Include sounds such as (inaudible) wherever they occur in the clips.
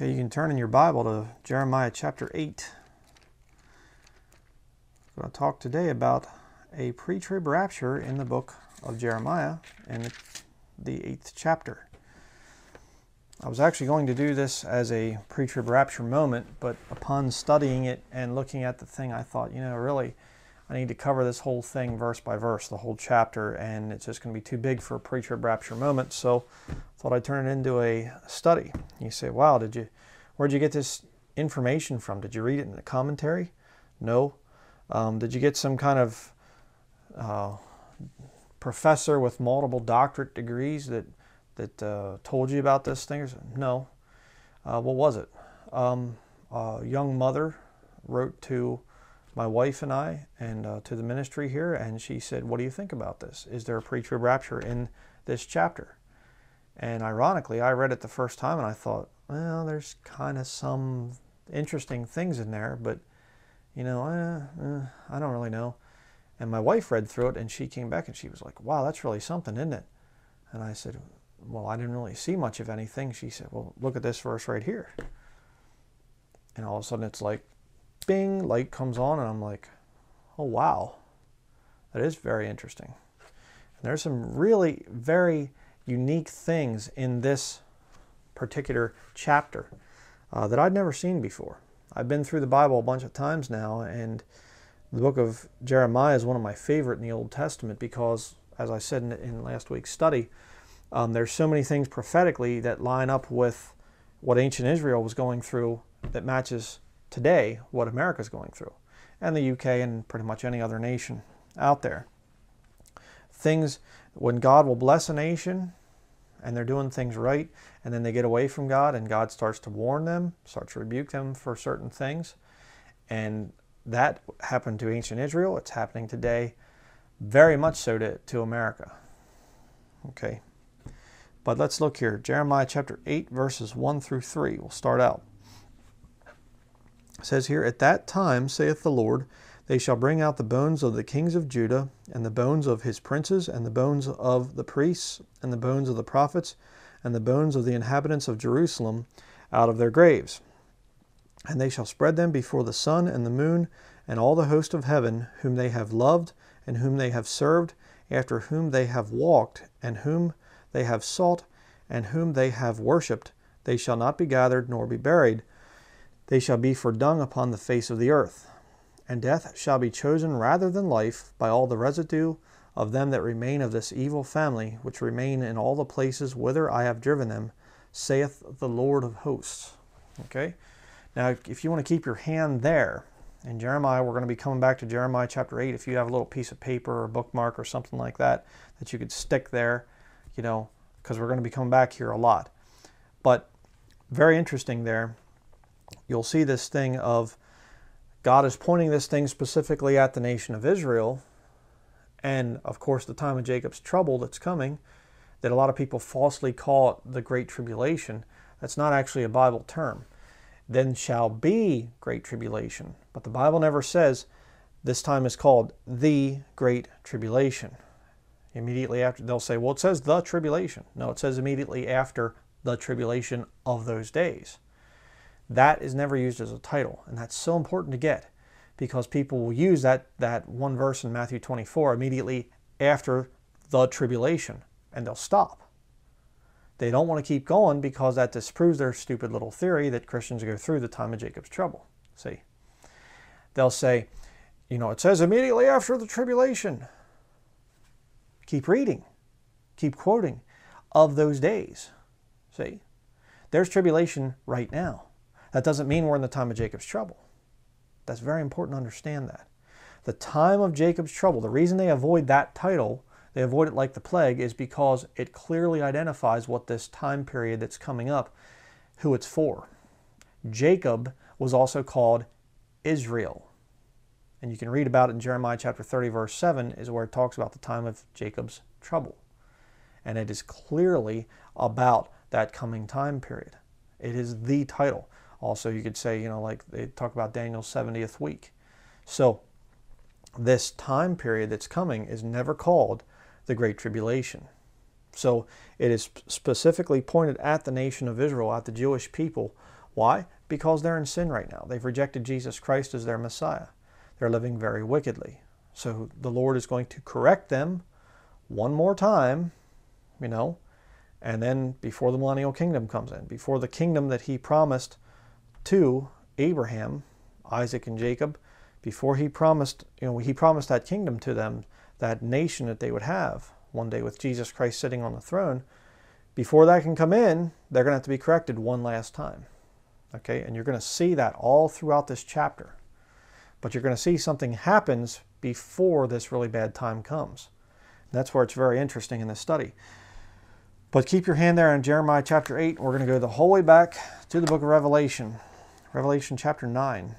Okay, you can turn in your Bible to Jeremiah chapter 8. I'm going to talk today about a pre trib rapture in the book of Jeremiah in the eighth chapter. I was actually going to do this as a pre trib rapture moment, but upon studying it and looking at the thing, I thought, you know, really, I need to cover this whole thing verse by verse, the whole chapter, and it's just going to be too big for a pre trib rapture moment. So I thought I'd turn it into a study. You say, wow, did you, where'd you get this information from? Did you read it in the commentary? No. Um, did you get some kind of uh, professor with multiple doctorate degrees that, that uh, told you about this thing? No. Uh, what was it? Um, a young mother wrote to my wife and I and uh, to the ministry here, and she said, What do you think about this? Is there a pre trib rapture in this chapter? And ironically, I read it the first time and I thought, Well, there's kind of some interesting things in there, but you know, eh, I don't really know. And my wife read through it and she came back and she was like, Wow, that's really something, isn't it? And I said, Well, I didn't really see much of anything. She said, Well, look at this verse right here. And all of a sudden it's like, bing, light comes on, and I'm like, oh, wow, that is very interesting. And there's some really very unique things in this particular chapter uh, that I'd never seen before. I've been through the Bible a bunch of times now, and the book of Jeremiah is one of my favorite in the Old Testament because, as I said in, in last week's study, um, there's so many things prophetically that line up with what ancient Israel was going through that matches today what America's going through, and the UK and pretty much any other nation out there. Things, when God will bless a nation and they're doing things right, and then they get away from God, and God starts to warn them, starts to rebuke them for certain things. And that happened to ancient Israel. It's happening today, very much so to, to America. Okay. But let's look here. Jeremiah chapter 8, verses 1 through 3. We'll start out. Says here, At that time, saith the Lord, they shall bring out the bones of the kings of Judah, and the bones of his princes, and the bones of the priests, and the bones of the prophets, and the bones of the inhabitants of Jerusalem out of their graves. And they shall spread them before the sun and the moon, and all the host of heaven, whom they have loved, and whom they have served, after whom they have walked, and whom they have sought, and whom they have worshipped, they shall not be gathered nor be buried they shall be for dung upon the face of the earth. And death shall be chosen rather than life by all the residue of them that remain of this evil family, which remain in all the places whither I have driven them, saith the Lord of hosts. Okay? Now, if you want to keep your hand there, in Jeremiah, we're going to be coming back to Jeremiah chapter 8. If you have a little piece of paper or bookmark or something like that, that you could stick there, you know, because we're going to be coming back here a lot. But very interesting there you'll see this thing of God is pointing this thing specifically at the nation of Israel, and of course, the time of Jacob's trouble that's coming, that a lot of people falsely call it the Great Tribulation. That's not actually a Bible term. Then shall be Great Tribulation. But the Bible never says this time is called the Great Tribulation. Immediately after, they'll say, well, it says the tribulation. No, it says immediately after the tribulation of those days. That is never used as a title, and that's so important to get because people will use that, that one verse in Matthew 24 immediately after the tribulation, and they'll stop. They don't want to keep going because that disproves their stupid little theory that Christians go through the time of Jacob's trouble. See? They'll say, you know, it says immediately after the tribulation. Keep reading, keep quoting of those days. See? There's tribulation right now. That doesn't mean we're in the time of Jacob's trouble. That's very important to understand that. The time of Jacob's trouble, the reason they avoid that title, they avoid it like the plague, is because it clearly identifies what this time period that's coming up, who it's for. Jacob was also called Israel. And you can read about it in Jeremiah chapter 30, verse 7, is where it talks about the time of Jacob's trouble. And it is clearly about that coming time period. It is the title. Also, you could say, you know, like they talk about Daniel's 70th week. So, this time period that's coming is never called the Great Tribulation. So, it is specifically pointed at the nation of Israel, at the Jewish people, Why? Because they're in sin right now. They've rejected Jesus Christ as their Messiah. They're living very wickedly. So the Lord is going to correct them one more time, you know, and then before the millennial kingdom comes in, before the kingdom that he promised to Abraham, Isaac, and Jacob, before he promised, you know, he promised that kingdom to them, that nation that they would have one day with Jesus Christ sitting on the throne. Before that can come in, they're going to have to be corrected one last time. Okay, and you're going to see that all throughout this chapter. But you're going to see something happens before this really bad time comes. That's where it's very interesting in this study. But keep your hand there in Jeremiah chapter 8. We're going to go the whole way back to the book of Revelation, Revelation chapter 9.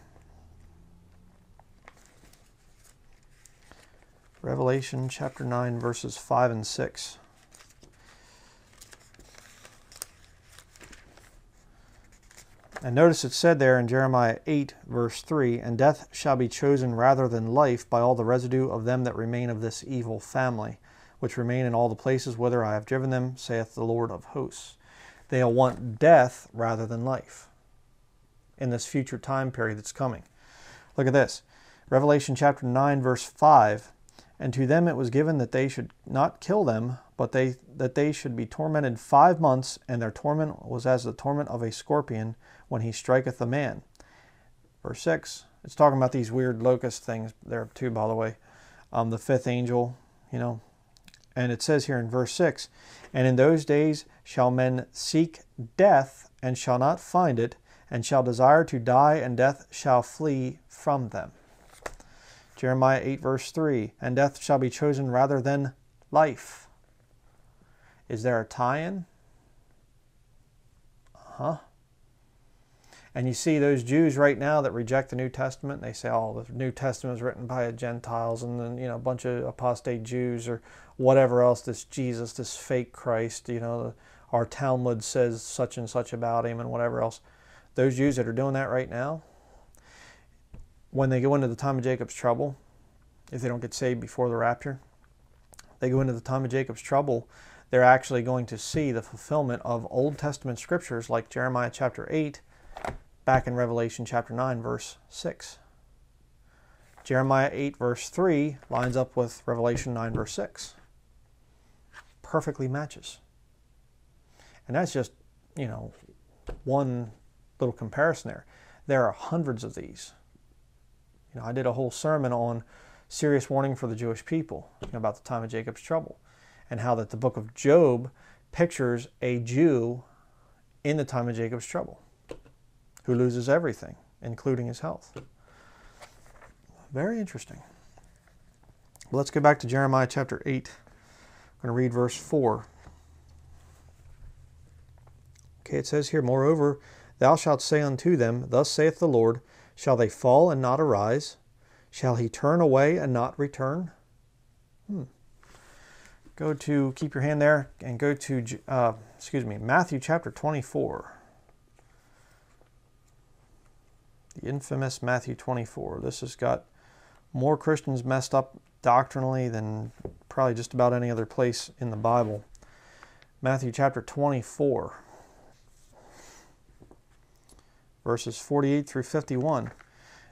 Revelation chapter 9, verses 5 and 6. And notice it said there in Jeremiah 8, verse 3 And death shall be chosen rather than life by all the residue of them that remain of this evil family, which remain in all the places whither I have driven them, saith the Lord of hosts. They'll want death rather than life in this future time period that's coming. Look at this Revelation chapter 9, verse 5 And to them it was given that they should not kill them, but they, that they should be tormented five months, and their torment was as the torment of a scorpion when he striketh a man. Verse 6, it's talking about these weird locust things there too, by the way. Um, the fifth angel, you know. And it says here in verse 6 And in those days shall men seek death, and shall not find it, and shall desire to die, and death shall flee from them. Jeremiah 8, verse 3 And death shall be chosen rather than life. Is there a tie in? huh. And you see those Jews right now that reject the New Testament. They say, "Oh, the New Testament was written by a Gentiles," and then you know a bunch of apostate Jews or whatever else. This Jesus, this fake Christ. You know, our Talmud says such and such about him, and whatever else. Those Jews that are doing that right now, when they go into the time of Jacob's trouble, if they don't get saved before the rapture, they go into the time of Jacob's trouble. They're actually going to see the fulfillment of Old Testament scriptures like Jeremiah chapter 8 back in Revelation chapter 9, verse 6. Jeremiah 8, verse 3 lines up with Revelation 9, verse 6. Perfectly matches. And that's just, you know, one little comparison there. There are hundreds of these. You know, I did a whole sermon on serious warning for the Jewish people you know, about the time of Jacob's trouble and how that the book of Job pictures a Jew in the time of Jacob's trouble who loses everything, including his health. Very interesting. let's go back to Jeremiah chapter 8. I'm going to read verse 4. Okay, it says here, Moreover, thou shalt say unto them, Thus saith the Lord, Shall they fall and not arise? Shall he turn away and not return? Hmm. Go to, keep your hand there, and go to, uh, excuse me, Matthew chapter 24. the infamous Matthew 24. This has got more Christians messed up doctrinally than probably just about any other place in the Bible. Matthew chapter 24, verses 48 through 51.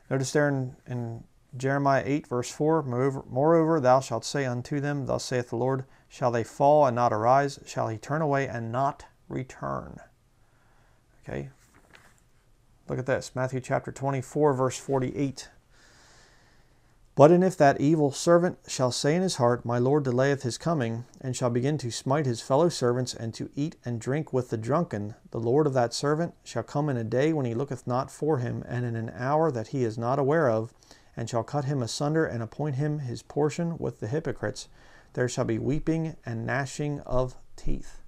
Notice there in, in Jeremiah 8, verse 4 moreover, moreover, thou shalt say unto them, Thus saith the Lord, Shall they fall and not arise? Shall he turn away and not return? Okay, Look at this Matthew chapter 24, verse 48. But and if that evil servant shall say in his heart, My Lord delayeth his coming, and shall begin to smite his fellow servants, and to eat and drink with the drunken, the Lord of that servant shall come in a day when he looketh not for him, and in an hour that he is not aware of, and shall cut him asunder, and appoint him his portion with the hypocrites. There shall be weeping and gnashing of teeth.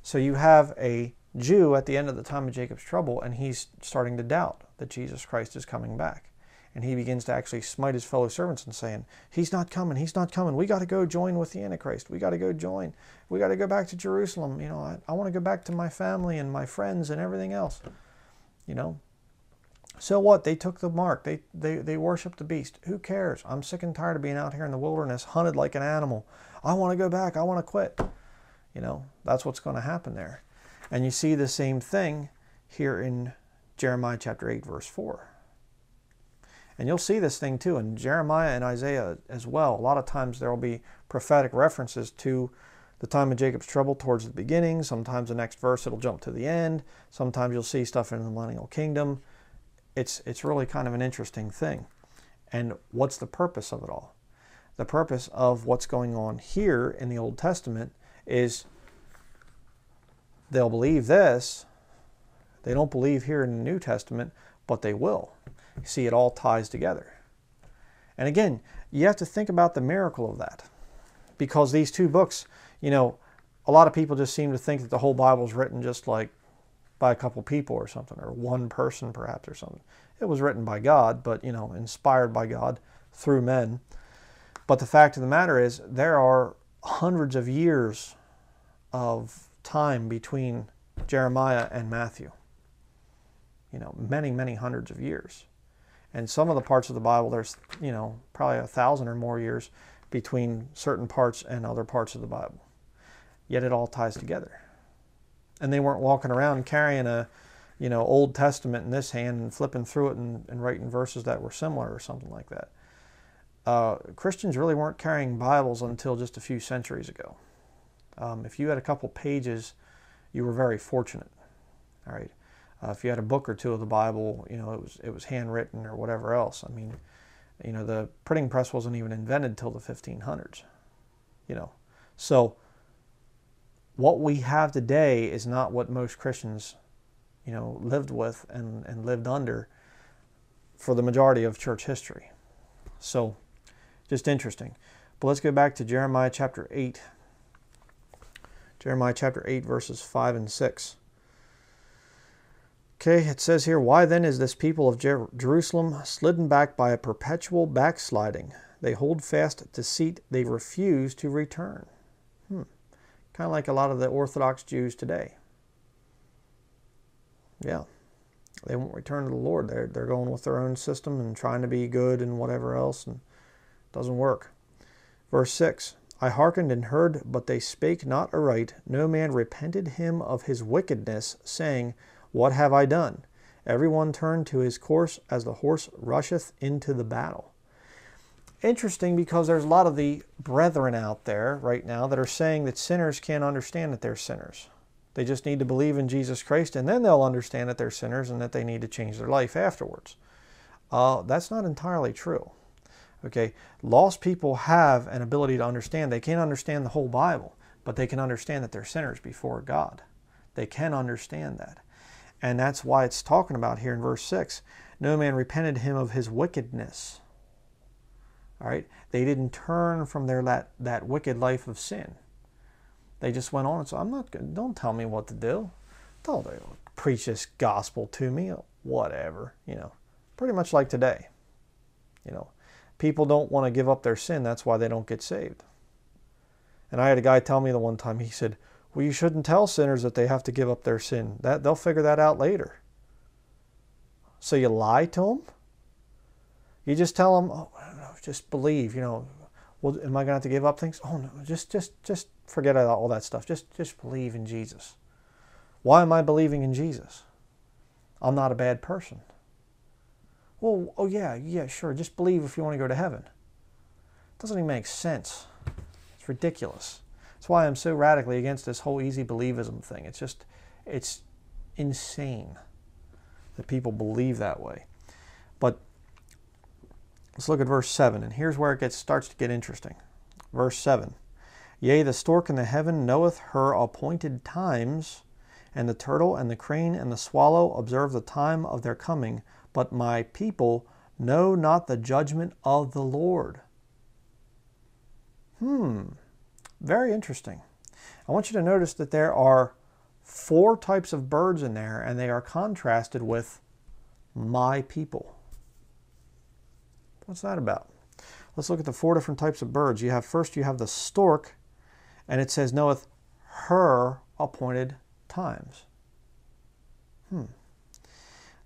So you have a Jew at the end of the time of Jacob's trouble, and he's starting to doubt that Jesus Christ is coming back. And he begins to actually smite his fellow servants and saying, He's not coming, he's not coming. We got to go join with the Antichrist. We got to go join. We got to go back to Jerusalem. You know, I, I want to go back to my family and my friends and everything else. You know. So what? They took the mark. They, they, they worshiped the beast. Who cares? I'm sick and tired of being out here in the wilderness, hunted like an animal. I want to go back. I want to quit. You know, that's what's going to happen there. And you see the same thing here in Jeremiah chapter 8, verse 4. And you'll see this thing too in Jeremiah and Isaiah as well. A lot of times there will be prophetic references to the time of Jacob's trouble towards the beginning. Sometimes the next verse it'll jump to the end. Sometimes you'll see stuff in the millennial kingdom. It's, it's really kind of an interesting thing. And what's the purpose of it all? The purpose of what's going on here in the Old Testament is they'll believe this. They don't believe here in the New Testament, but they will. See, it all ties together. And again, you have to think about the miracle of that. Because these two books, you know, a lot of people just seem to think that the whole Bible is written just like by a couple people or something, or one person perhaps or something. It was written by God, but, you know, inspired by God through men. But the fact of the matter is, there are hundreds of years of time between Jeremiah and Matthew. You know, many, many hundreds of years. And some of the parts of the Bible, there's, you know, probably a thousand or more years between certain parts and other parts of the Bible. Yet it all ties together. And they weren't walking around carrying a, you know, Old Testament in this hand and flipping through it and, and writing verses that were similar or something like that. Uh, Christians really weren't carrying Bibles until just a few centuries ago. Um, if you had a couple pages, you were very fortunate. All right. Uh, if you had a book or two of the Bible, you know, it was it was handwritten or whatever else. I mean, you know, the printing press wasn't even invented till the 1500s. You know, so what we have today is not what most Christians, you know, lived with and, and lived under for the majority of church history. So, just interesting. But let's go back to Jeremiah chapter 8. Jeremiah chapter 8, verses 5 and 6. Okay, it says here, Why then is this people of Jer- Jerusalem slidden back by a perpetual backsliding? They hold fast deceit, they refuse to return. Hmm. Kind of like a lot of the Orthodox Jews today. Yeah, they won't return to the Lord. They're, they're going with their own system and trying to be good and whatever else, and it doesn't work. Verse 6 I hearkened and heard, but they spake not aright. No man repented him of his wickedness, saying, what have I done? Every one turned to his course as the horse rusheth into the battle. Interesting because there's a lot of the brethren out there right now that are saying that sinners can't understand that they're sinners. They just need to believe in Jesus Christ and then they'll understand that they're sinners and that they need to change their life afterwards. Uh, that's not entirely true. Okay, lost people have an ability to understand. They can't understand the whole Bible, but they can understand that they're sinners before God. They can understand that. And that's why it's talking about here in verse 6. No man repented him of his wickedness. All right? They didn't turn from their that, that wicked life of sin. They just went on and said, I'm not good. Don't tell me what to do. Don't preach this gospel to me. Whatever. You know, pretty much like today. You know, people don't want to give up their sin. That's why they don't get saved. And I had a guy tell me the one time, he said, well, you shouldn't tell sinners that they have to give up their sin. That they'll figure that out later. So you lie to them. You just tell them, oh, just believe. You know, well, am I going to have to give up things? Oh no, just just just forget all that stuff. Just just believe in Jesus. Why am I believing in Jesus? I'm not a bad person. Well, oh yeah, yeah, sure. Just believe if you want to go to heaven. It doesn't even make sense. It's ridiculous. That's why I'm so radically against this whole easy believism thing. It's just, it's insane that people believe that way. But let's look at verse 7, and here's where it gets, starts to get interesting. Verse 7 Yea, the stork in the heaven knoweth her appointed times, and the turtle and the crane and the swallow observe the time of their coming, but my people know not the judgment of the Lord. Hmm. Very interesting. I want you to notice that there are four types of birds in there, and they are contrasted with my people. What's that about? Let's look at the four different types of birds. You have first you have the stork, and it says knoweth her appointed times. Hmm.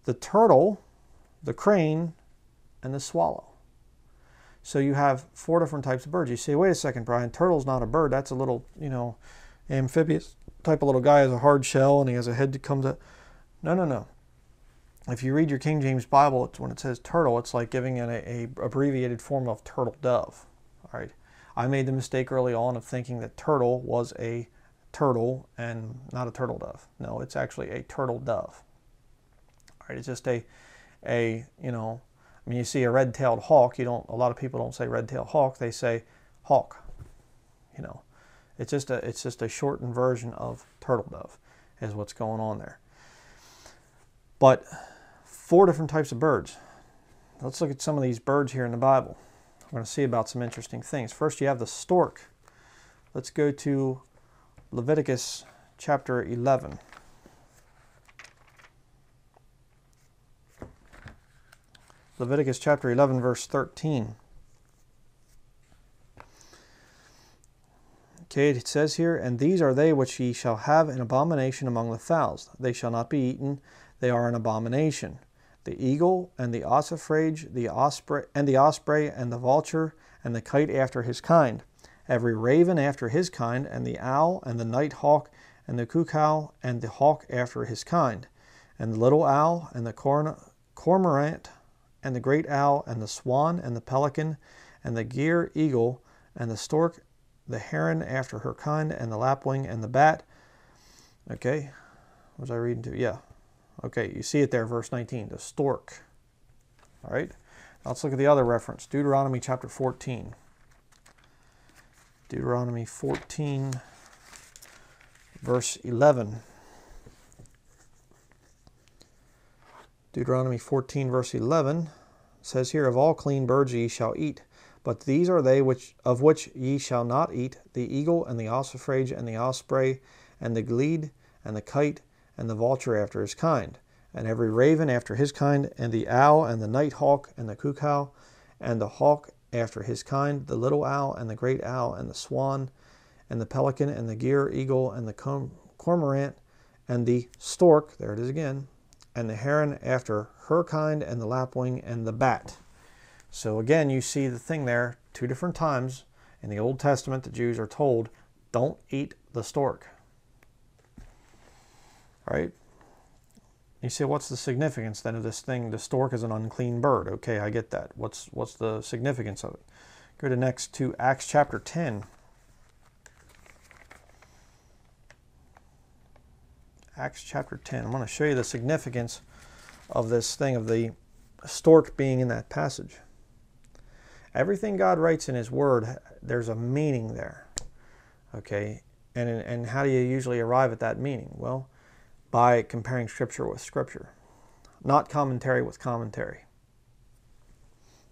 The turtle, the crane, and the swallow. So you have four different types of birds. You say, wait a second, Brian, turtle's not a bird. That's a little, you know, amphibious type of little guy. Has a hard shell and he has a head that comes up. No, no, no. if you read your King James Bible, it's, when it says turtle, it's like giving it a, a abbreviated form of turtle dove. All right. I made the mistake early on of thinking that turtle was a turtle and not a turtle dove. No, it's actually a turtle dove. All right. It's just a, a you know, I mean, you see a red-tailed hawk. You don't. A lot of people don't say red-tailed hawk. They say hawk. You know, it's just a it's just a shortened version of turtle dove, is what's going on there. But four different types of birds. Let's look at some of these birds here in the Bible. We're going to see about some interesting things. First, you have the stork. Let's go to Leviticus chapter 11. Leviticus chapter 11, verse 13. Okay, it says here, And these are they which ye shall have an abomination among the fowls. They shall not be eaten, they are an abomination the eagle and the ossifrage, the osprey and the osprey and the vulture and the kite after his kind, every raven after his kind, and the owl and the night hawk and the cuckoo and the hawk after his kind, and the little owl and the cormorant and the great owl and the swan and the pelican and the gier eagle and the stork, the heron after her kind, and the lapwing and the bat. Okay, what was I reading to? Yeah, Okay, you see it there, verse 19, the stork. All right, now let's look at the other reference, Deuteronomy chapter 14. Deuteronomy 14, verse 11. Deuteronomy 14, verse 11 says here, Of all clean birds ye shall eat, but these are they which of which ye shall not eat the eagle, and the ossifrage, and the osprey, and the glede, and the kite, and the vulture after his kind, and every raven after his kind, and the owl, and the night hawk, and the cuckoo, and the hawk after his kind, the little owl, and the great owl, and the swan, and the pelican, and the gier eagle, and the cormorant, and the stork, there it is again, and the heron after her kind, and the lapwing, and the bat. So again, you see the thing there two different times in the Old Testament, the Jews are told, don't eat the stork right? You say, what's the significance then of this thing? The stork is an unclean bird. Okay, I get that. What's what's the significance of it? Go to next to Acts chapter 10. Acts chapter 10. I'm going to show you the significance of this thing of the stork being in that passage. Everything God writes in His Word, there's a meaning there. Okay, and and how do you usually arrive at that meaning? Well, by comparing Scripture with Scripture, not commentary with commentary.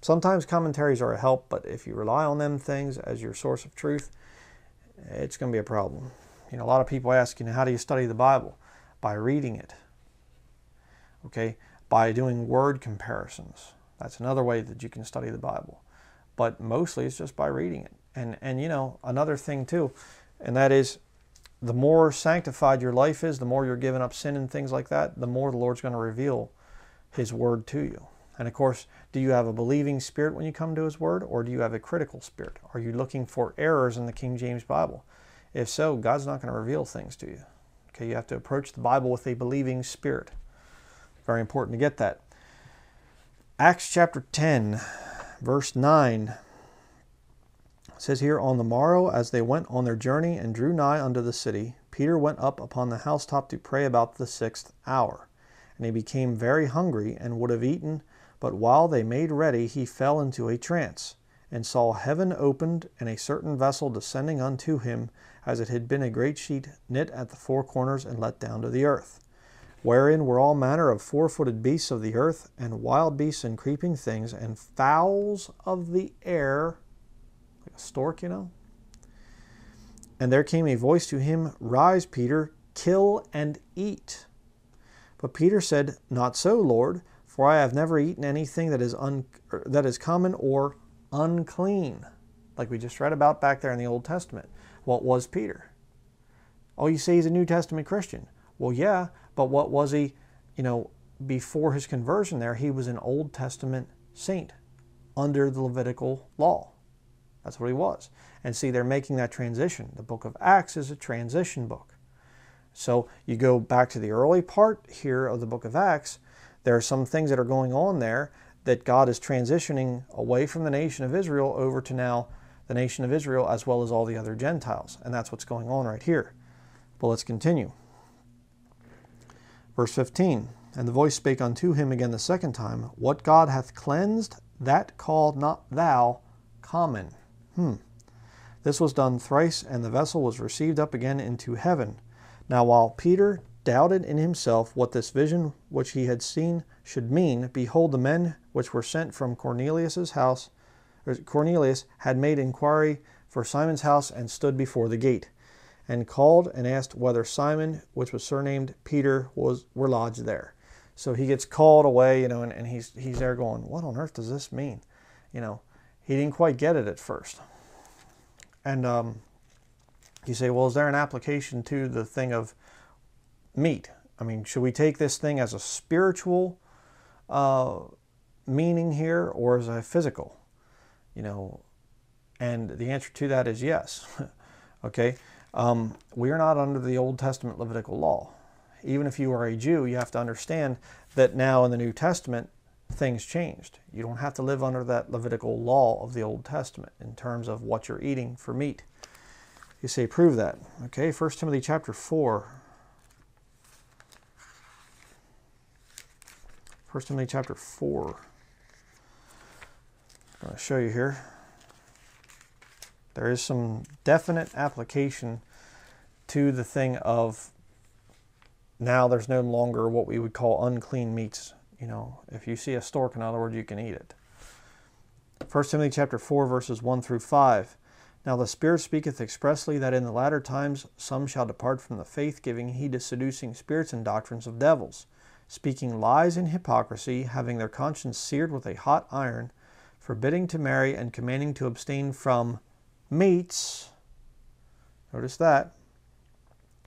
Sometimes commentaries are a help, but if you rely on them things as your source of truth, it's going to be a problem. You know, a lot of people ask, you know, how do you study the Bible? By reading it. Okay, by doing word comparisons. That's another way that you can study the Bible. But mostly it's just by reading it. And and you know, another thing too, and that is the more sanctified your life is, the more you're giving up sin and things like that, the more the Lord's going to reveal His Word to you. And of course, do you have a believing spirit when you come to His Word, or do you have a critical spirit? Are you looking for errors in the King James Bible? If so, God's not going to reveal things to you. Okay, you have to approach the Bible with a believing spirit. Very important to get that. Acts chapter 10, verse 9 says here, On the morrow, as they went on their journey and drew nigh unto the city, Peter went up upon the housetop to pray about the sixth hour. And he became very hungry, and would have eaten, but while they made ready, he fell into a trance, and saw heaven opened, and a certain vessel descending unto him, as it had been a great sheet knit at the four corners and let down to the earth, wherein were all manner of four footed beasts of the earth, and wild beasts and creeping things, and fowls of the air like a stork, you know. And there came a voice to him, Rise, Peter, kill and eat. But Peter said, Not so, Lord, for I have never eaten anything that is, un, that is common or unclean. Like we just read about back there in the Old Testament. What was Peter? Oh, you say he's a New Testament Christian. Well, yeah, but what was he, you know, before his conversion there? He was an Old Testament saint under the Levitical law. That's what he was. And see, they're making that transition. The book of Acts is a transition book. So you go back to the early part here of the book of Acts, There are some things that are going on there that God is transitioning away from the nation of Israel over to now the nation of Israel as well as all the other Gentiles. And that's what's going on right here. But let's continue. Verse 15 And the voice spake unto him again the second time, What God hath cleansed, that call not thou common. Hmm. This was done thrice, and the vessel was received up again into heaven. Now, while Peter doubted in himself what this vision which he had seen should mean, behold, the men which were sent from Cornelius's house, Cornelius had made inquiry for Simon's house and stood before the gate, and called and asked whether Simon, which was surnamed Peter, was were lodged there. So he gets called away, you know, and, and he's he's there going, what on earth does this mean? You know, he didn't quite get it at first. And um, you say, well, is there an application to the thing of meat? I mean, should we take this thing as a spiritual uh, meaning here or as a physical? You know, and the answer to that is yes. (laughs) okay, um, we are not under the Old Testament Levitical law. Even if you are a Jew, you have to understand that now in the New Testament, things changed. You don't have to live under that Levitical law of the Old Testament in terms of what you're eating for meat. You say, prove that. Okay, 1 Timothy chapter 4. 1 Timothy chapter 4. I'm going to show you here. There is some definite application to the thing of now there's no longer what we would call unclean meats you know, if you see a stork, in other words, you can eat it. 1 Timothy chapter 4, verses 1 through 5. Now the Spirit speaketh expressly that in the latter times some shall depart from the faith, giving heed to seducing spirits and doctrines of devils, speaking lies in hypocrisy, having their conscience seared with a hot iron, forbidding to marry, and commanding to abstain from meats. Notice that.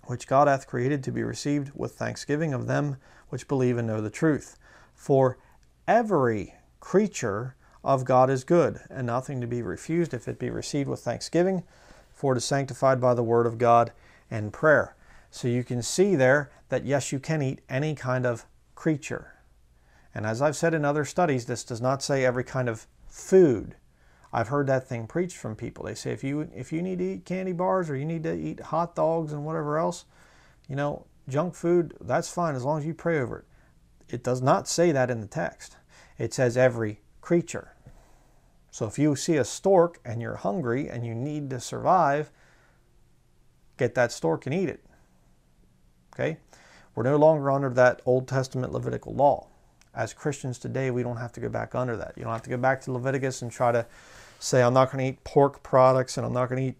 Which God hath created to be received with thanksgiving of them which believe and know the truth. For every creature of God is good, and nothing to be refused if it be received with thanksgiving, for it is sanctified by the word of God and prayer. So you can see there that yes, you can eat any kind of creature. And as I've said in other studies, this does not say every kind of food. I've heard that thing preached from people. They say if you if you need to eat candy bars or you need to eat hot dogs and whatever else, you know, junk food, that's fine as long as you pray over it. It does not say that in the text. It says every creature. So if you see a stork and you're hungry and you need to survive, get that stork and eat it. Okay? We're no longer under that Old Testament Levitical law. As Christians today, we don't have to go back under that. You don't have to go back to Leviticus and try to say, I'm not going to eat pork products and I'm not going to eat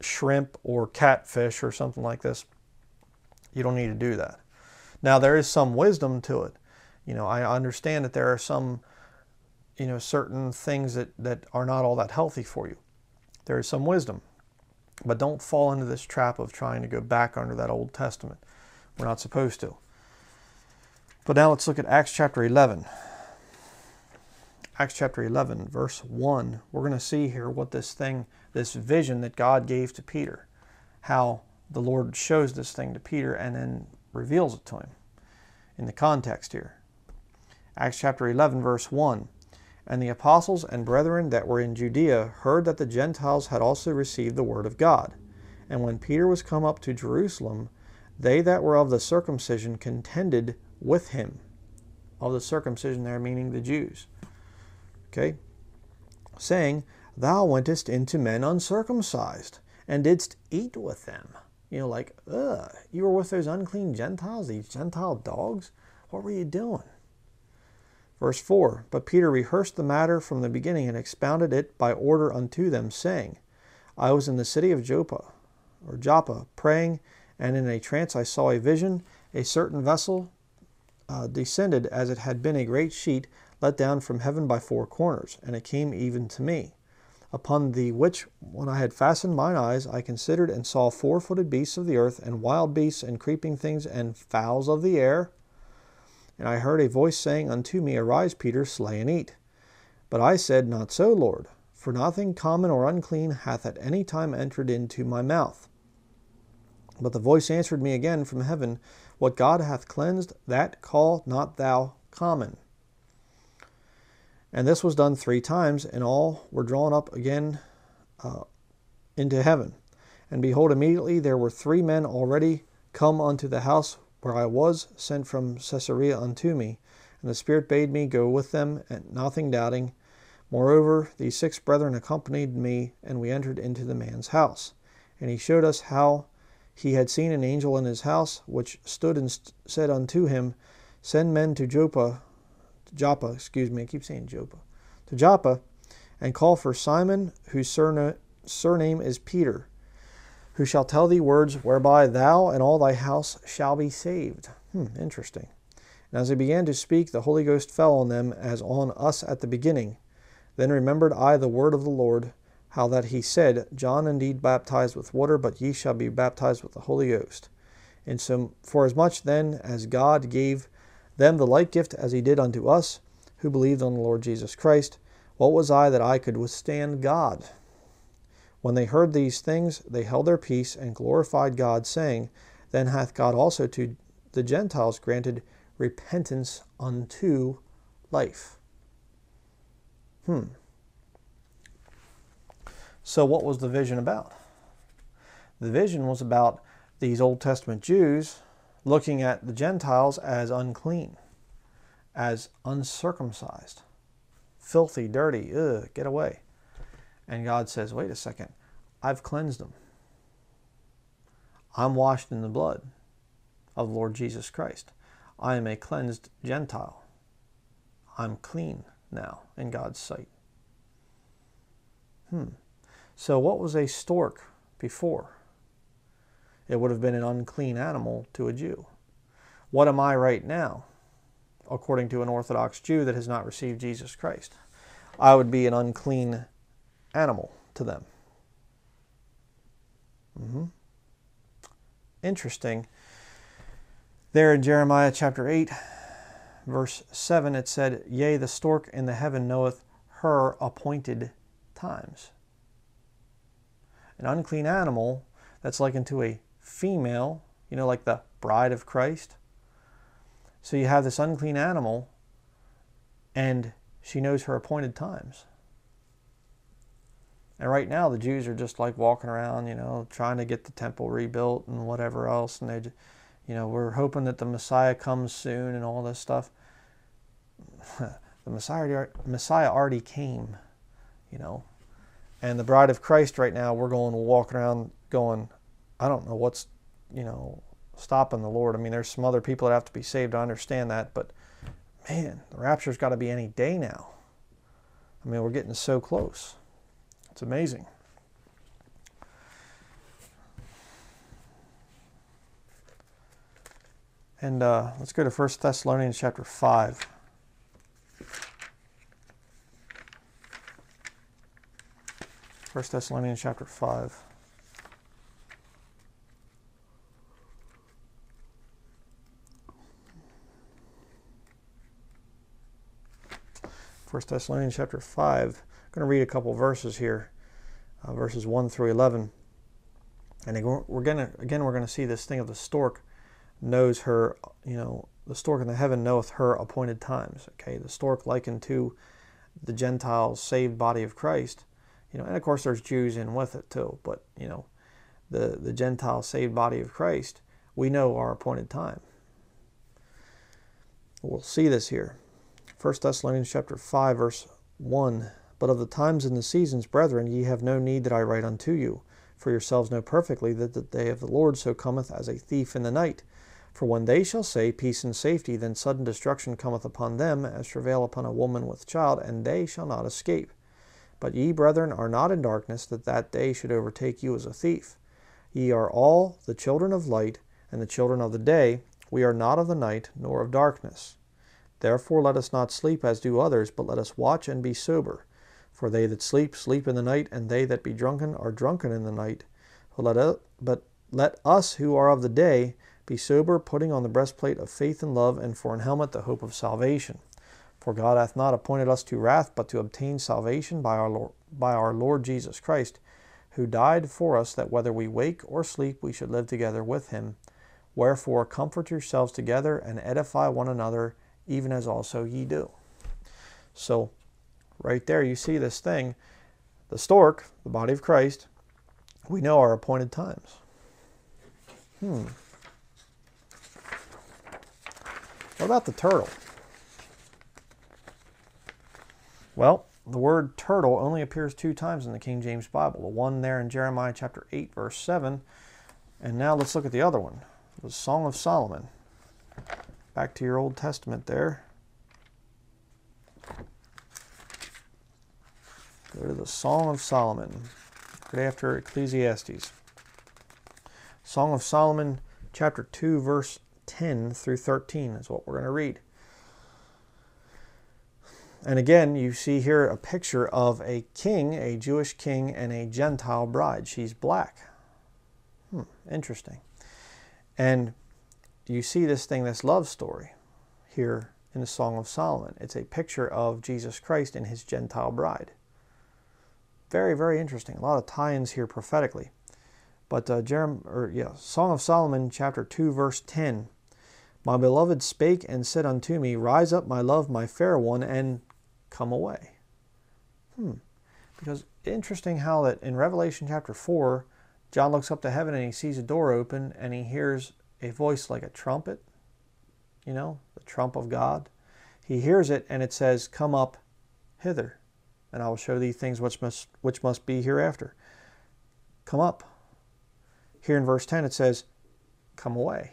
shrimp or catfish or something like this. You don't need to do that. Now there is some wisdom to it. You know, I understand that there are some, you know, certain things that, that are not all that healthy for you. There is some wisdom. But don't fall into this trap of trying to go back under that Old Testament. We're not supposed to. But now let's look at Acts chapter 11. Acts chapter 11, verse 1. We're going to see here what this thing, this vision that God gave to Peter, how the Lord shows this thing to Peter and then reveals it to him in the context here. Acts chapter 11, verse 1. And the apostles and brethren that were in Judea heard that the Gentiles had also received the word of God. And when Peter was come up to Jerusalem, they that were of the circumcision contended with him. Of the circumcision there meaning the Jews. Okay? Saying, Thou wentest into men uncircumcised, and didst eat with them. You know, like, ugh, you were with those unclean Gentiles, these Gentile dogs? What were you doing? Verse 4 But Peter rehearsed the matter from the beginning and expounded it by order unto them, saying, I was in the city of Joppa, or Joppa, praying, and in a trance I saw a vision. A certain vessel uh, descended as it had been a great sheet let down from heaven by four corners, and it came even to me upon the which, when I had fastened mine eyes, I considered and saw four footed beasts of the earth, and wild beasts, and creeping things, and fowls of the air. And I heard a voice saying unto me, Arise, Peter, slay and eat. But I said, Not so, Lord, for nothing common or unclean hath at any time entered into my mouth. But the voice answered me again from heaven, What God hath cleansed, that call not thou common. And this was done three times, and all were drawn up again uh, into heaven. And behold, immediately there were three men already come unto the house where I was, sent from Caesarea unto me. And the Spirit bade me go with them, and nothing doubting. Moreover, these six brethren accompanied me, and we entered into the man's house. And he showed us how he had seen an angel in his house, which stood and st- said unto him, Send men to Joppa, to Joppa, excuse me, I keep saying Joppa, to Joppa, and call for Simon, whose surname is Peter, who shall tell thee words whereby thou and all thy house shall be saved. Hmm, interesting. And as they began to speak, the Holy Ghost fell on them as on us at the beginning. Then remembered I the word of the Lord, how that he said, John indeed baptized with water, but ye shall be baptized with the Holy Ghost. And so, for as much then as God gave them the like gift as he did unto us, who believed on the Lord Jesus Christ, what was I that I could withstand God? When they heard these things, they held their peace and glorified God, saying, Then hath God also to the Gentiles granted repentance unto life. Hmm. So, what was the vision about? The vision was about these Old Testament Jews looking at the Gentiles as unclean, as uncircumcised, filthy, dirty, ugh, get away. And God says, wait a second, I've cleansed them. I'm washed in the blood of the Lord Jesus Christ. I am a cleansed Gentile. I'm clean now in God's sight. Hmm. So, what was a stork before? It would have been an unclean animal to a Jew. What am I right now, according to an Orthodox Jew that has not received Jesus Christ? I would be an unclean animal to them. Mm-hmm. Interesting. There in Jeremiah chapter 8, verse 7, it said, Yea, the stork in the heaven knoweth her appointed times an unclean animal that's likened to a female, you know, like the bride of Christ. So you have this unclean animal, and she knows her appointed times. And right now, the Jews are just like walking around, you know, trying to get the temple rebuilt and whatever else. And they, you know, we're hoping that the Messiah comes soon and all this stuff. (laughs) the Messiah, Messiah already came, you know. And the bride of Christ right now, we're going walking around going, I don't know what's, you know, stopping the Lord. I mean, there's some other people that have to be saved. I understand that, but man, the rapture's got to be any day now. I mean, we're getting so close. It's amazing. And uh, let's go to 1 Thessalonians chapter 5. 1 Thessalonians chapter 5. First Thessalonians chapter 5. I'm going to read a couple verses here, uh, verses 1 through 11. And we're going to, again, we're going to see this thing of the stork knows her, you know, the stork in the heaven knoweth her appointed times. Okay, the stork likened to the Gentiles saved body of Christ you know, and of course there's Jews in with it too, but you know, the the Gentile saved body of Christ, we know our appointed time. We'll see this here. 1 Thessalonians chapter 5 verse 1 But of the times and the seasons, brethren, ye have no need that I write unto you, for yourselves know perfectly that the day of the Lord so cometh as a thief in the night. For when they shall say peace and safety, then sudden destruction cometh upon them, as travail upon a woman with child, and they shall not escape. But ye, brethren, are not in darkness, that that day should overtake you as a thief. Ye are all the children of light and the children of the day. We are not of the night, nor of darkness. Therefore let us not sleep as do others, but let us watch and be sober. For they that sleep, sleep in the night, and they that be drunken are drunken in the night. But let, us, but let us who are of the day be sober, putting on the breastplate of faith and love, and for an helmet the hope of salvation. For God hath not appointed us to wrath, but to obtain salvation by our Lord, by our Lord Jesus Christ, who died for us, that whether we wake or sleep, we should live together with him. Wherefore, comfort yourselves together and edify one another even as also ye do. So, right there, you see this thing. The stork, the body of Christ, we know our appointed times. Hmm. What about the turtle? Well, the word turtle only appears two times in the King James Bible. The one there in Jeremiah chapter 8, verse 7. And now let's look at the other one the Song of Solomon. Back to your Old Testament there. Go to the Song of Solomon, right after Ecclesiastes. Song of Solomon, chapter 2, verse 10 through 13 is what we're going to read. And again, you see here a picture of a king, a Jewish king, and a Gentile bride. She's black. Hmm, interesting. And you see this thing, this love story here in the Song of Solomon. It's a picture of Jesus Christ and his Gentile bride. Very, very interesting. A lot of tie-ins here prophetically. But uh, or yeah, Song of Solomon, chapter 2, verse 10. My beloved spake and said unto me, Rise up, my love, my fair one, and come away. Hmm. Because interesting how that in Revelation chapter 4, John looks up to heaven and he sees a door open and he hears a voice like a trumpet, you know, the trump of God. He hears it and it says, Come up hither, and I will show thee things which must, which must be hereafter. Come up. Here in verse 10 it says, Come away.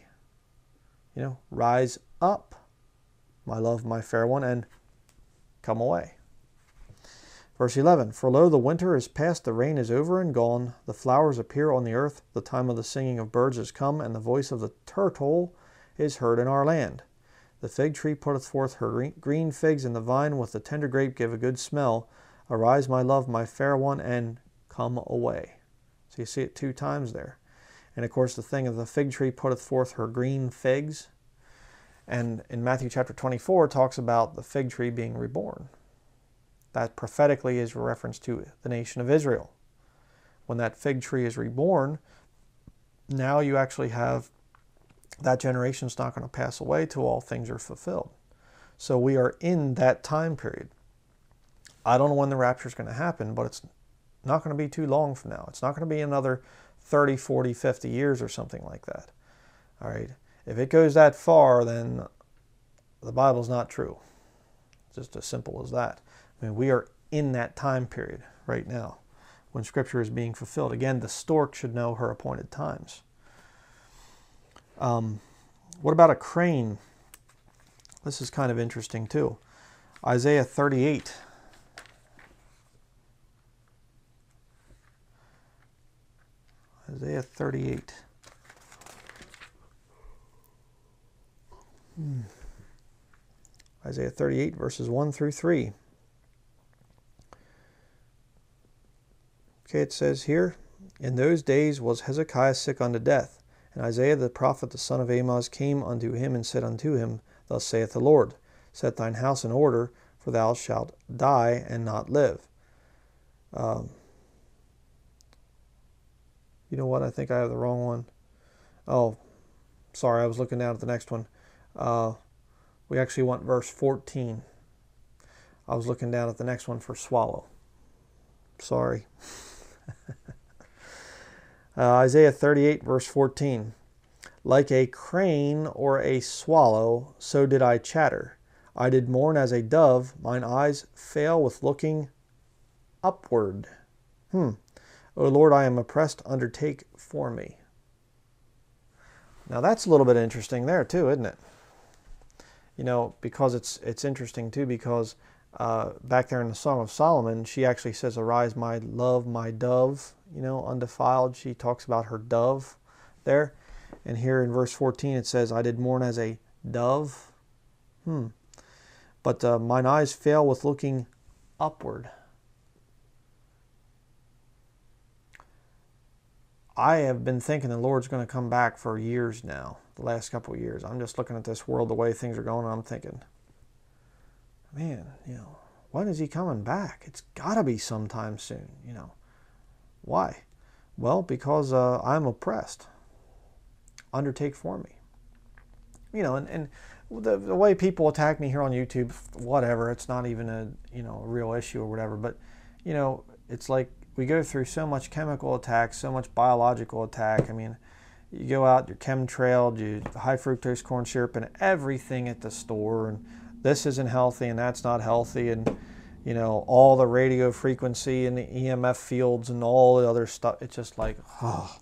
You know, rise up, my love, my fair one, and come away. Verse 11 For lo, the winter is past, the rain is over and gone, the flowers appear on the earth, the time of the singing of birds is come, and the voice of the turtle is heard in our land. The fig tree putteth forth her green figs, and the vine with the tender grape give a good smell. Arise, my love, my fair one, and come away. So you see it two times there. And of course, the thing of the fig tree putteth forth her green figs. And in Matthew chapter 24 talks about the fig tree being reborn. That prophetically is a reference to the nation of Israel. When that fig tree is reborn, now you actually have that generation is not going to pass away till all things are fulfilled. So we are in that time period. I don't know when the rapture is going to happen, but it's not going to be too long from now. It's not going to be another 30, 40, 50 years or something like that. All right. If it goes that far, then the Bible's not true. Just as simple as that. I mean, we are in that time period right now when Scripture is being fulfilled. Again, the stork should know her appointed times. Um, what about a crane? This is kind of interesting too. Isaiah 38. Isaiah 38. Isaiah 38, verses 1 through 3. Okay, it says here, In those days was Hezekiah sick unto death, and Isaiah the prophet, the son of Amoz, came unto him and said unto him, Thus saith the Lord, Set thine house in order, for thou shalt die and not live. Um, you know what? I think I have the wrong one. Oh, sorry, I was looking down at the next one. Uh, we actually want verse 14. I was looking down at the next one for swallow. Sorry. (laughs) uh, Isaiah 38, verse 14. Like a crane or a swallow, so did I chatter. I did mourn as a dove, mine eyes fail with looking upward. Hmm. O Lord, I am oppressed, undertake for me. Now that's a little bit interesting there too, isn't it? You know, because it's it's interesting too, because uh, back there in the Song of Solomon, she actually says, "Arise, my love, my dove," you know, undefiled. She talks about her dove there, and here in verse 14 it says, "I did mourn as a dove." Hmm. But uh, mine eyes fail with looking upward. I have been thinking the Lord's going to come back for years now, the last couple of years. I'm just looking at this world, the way things are going, and I'm thinking, man, you know, when is he coming back? It's got to be sometime soon, you know. Why? Well, because uh, I'm oppressed. Undertake for me. you know, and, and the, the way people attack me here on YouTube, whatever, it's not even a, you know, a real issue or whatever. But, you know, it's like we go through so much chemical attack, so much biological attack. I mean, you go out, you're chemtrailed, you high fructose corn syrup, and everything at the store, and this isn't healthy, and that's not healthy, and you know all the radio frequency and the EMF fields and all the other stuff. It's just like, oh,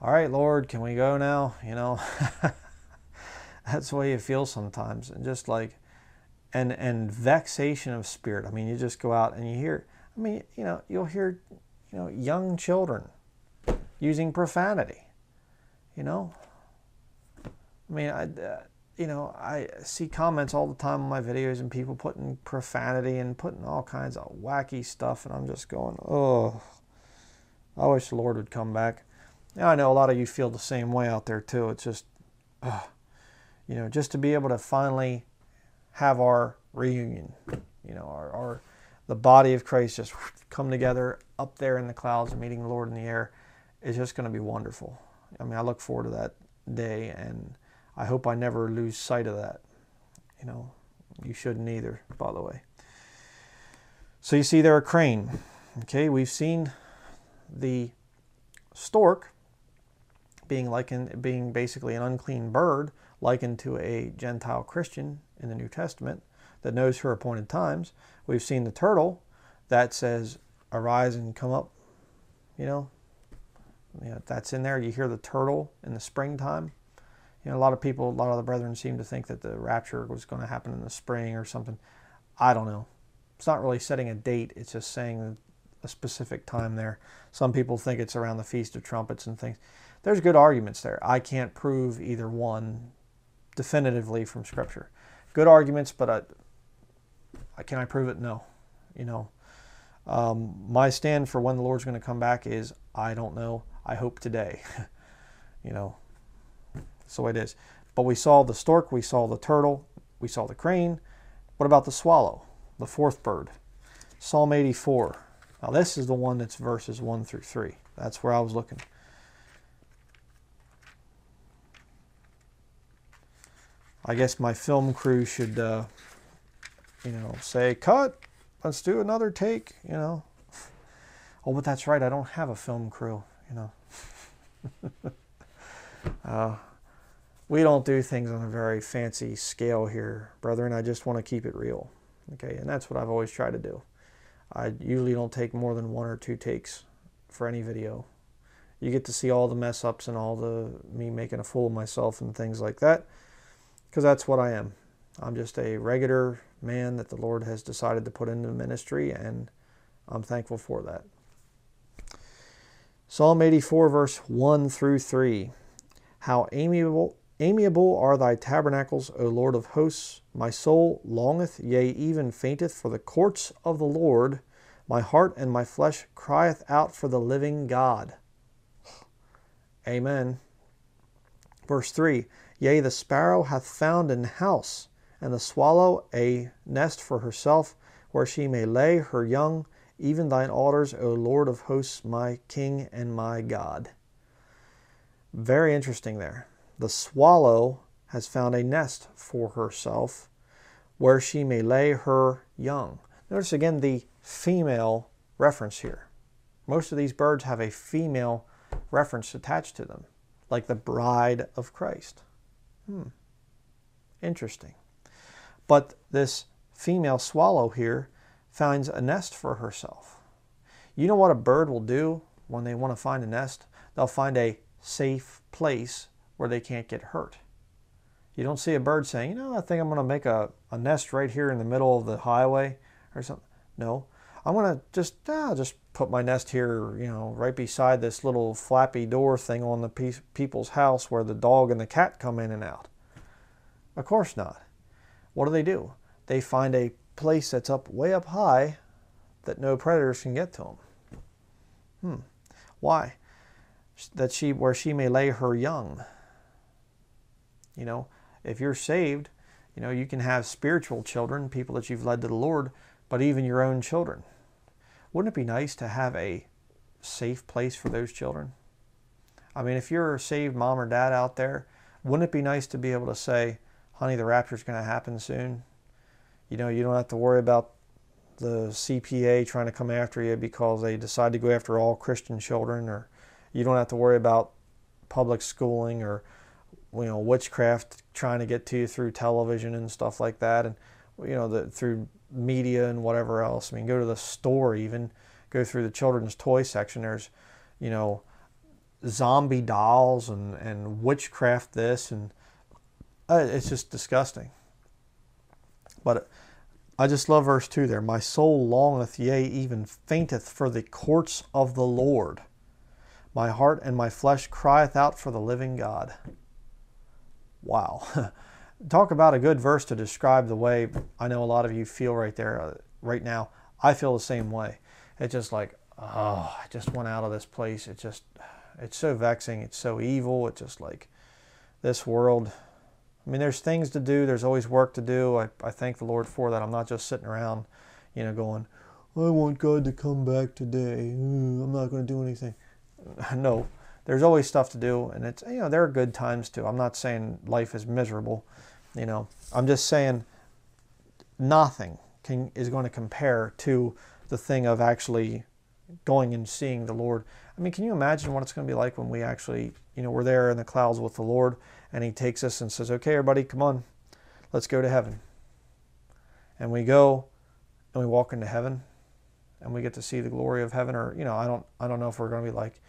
all right, Lord, can we go now? You know, (laughs) that's the way you feel sometimes, and just like, and and vexation of spirit. I mean, you just go out and you hear. I mean, you know, you'll hear, you know, young children using profanity you know, I mean, I, uh, you know, I see comments all the time on my videos and people putting profanity and putting all kinds of wacky stuff, and I'm just going, oh, I wish the Lord would come back. Now I know a lot of you feel the same way out there too. It's just, uh, you know, just to be able to finally have our reunion, you know, our, our the body of Christ just come together up there in the clouds and meeting the Lord in the air is just going to be wonderful. I mean, I look forward to that day, and I hope I never lose sight of that. You know, you shouldn't either, by the way. So you see there a crane. Okay, we've seen the stork being likened, being basically an unclean bird, likened to a Gentile Christian in the New Testament that knows her appointed times. We've seen the turtle that says, "Arise and come up," you know, you know, that's in there. You hear the turtle in the springtime. You know, a lot of people, a lot of the brethren seem to think that the rapture was going to happen in the spring or something. I don't know. It's not really setting a date. It's just saying a specific time there. Some people think it's around the Feast of Trumpets and things. There's good arguments there. I can't prove either one definitively from Scripture. Good arguments, but I, can I prove it? No. You know, um, my stand for when the Lord's going to come back is I don't know. I hope today. (laughs) you know, so it is. But we saw the stork, we saw the turtle, we saw the crane. What about the swallow, the fourth bird? Psalm 84. Now, this is the one that's verses 1 through 3. That's where I was looking. I guess my film crew should, uh, you know, say, cut, let's do another take, you know. Oh, but that's right, I don't have a film crew you know. (laughs) uh, we don't do things on a very fancy scale here, brethren. I just want to keep it real. Okay, and that's what I've always tried to do. I usually don't take more than one or two takes for any video. You get to see all the mess ups and all the me making a fool of myself and things like that because that's what I am. I'm just a regular man that the Lord has decided to put into ministry, and I'm thankful for that. Psalm 84, verse 1 through 3. How amiable, amiable are thy tabernacles, O Lord of hosts! My soul longeth, yea, even fainteth for the courts of the Lord. My heart and my flesh crieth out for the living God. Amen. Verse 3 Yea, the sparrow hath found an house, and the swallow a nest for herself, where she may lay her young even thine altars, O Lord of hosts, my King and my God. Very interesting there. The swallow has found a nest for herself where she may lay her young. Notice again the female reference here. Most of these birds have a female reference attached to them, like the bride of Christ. Hmm. Interesting. But this female swallow here finds a nest for herself. You know what a bird will do when they want to find a nest? They'll find a safe place where they can't get hurt. You don't see a bird saying, you know, I think I'm going to make a, a nest right here in the middle of the highway or something. No, I'm going to just, ah, just put my nest here, you know, right beside this little flappy door thing on the pe- people's house where the dog and the cat come in and out. Of course not. What do they do? They find a place that's up way up high that no predators can get to them. Hmm. Why? That she where she may lay her young. You know, if you're saved, you know, you can have spiritual children, people that you've led to the Lord, but even your own children. Wouldn't it be nice to have a safe place for those children? I mean, if you're a saved mom or dad out there, Wouldn't it be nice to be able to say, honey, the rapture's going to happen soon? You know, you don't have to worry about the CPS trying to come after you because they decide to go after all Christian children, or you don't have to worry about public schooling or you know witchcraft trying to get to you through television and stuff like that, and you know the, through media and whatever else. I mean, go to the store even, go through the children's toy section. There's you know zombie dolls and and witchcraft this and it's just disgusting. But I just love verse 2 there. My soul longeth, yea, even fainteth for the courts of the Lord. My heart and my flesh crieth out for the living God. Wow. (laughs) Talk about a good verse to describe the way I know a lot of you feel right there, uh, right now. I feel the same way. It's just like, oh, I just went out of this place. It just, it's so vexing. It's so evil. It's just like this world I mean, there's things to do. There's always work to do. I, I thank the Lord for that. I'm not just sitting around, you know, going, I want God to come back today. I'm not going to do anything. (laughs) No, there's always stuff to do, and it's you know there are good times too. I'm not saying life is miserable, you know. I'm just saying nothing can is going to compare to the thing of actually going and seeing the Lord. I mean, can you imagine what it's going to be like when we actually, you know, we're there in the clouds with the Lord and he takes us and says, "Okay, everybody, come on, let's go to heaven." And we go, and we walk into heaven, and we get to see the glory of heaven. Or you know, I don't, I don't know if we're going to be like,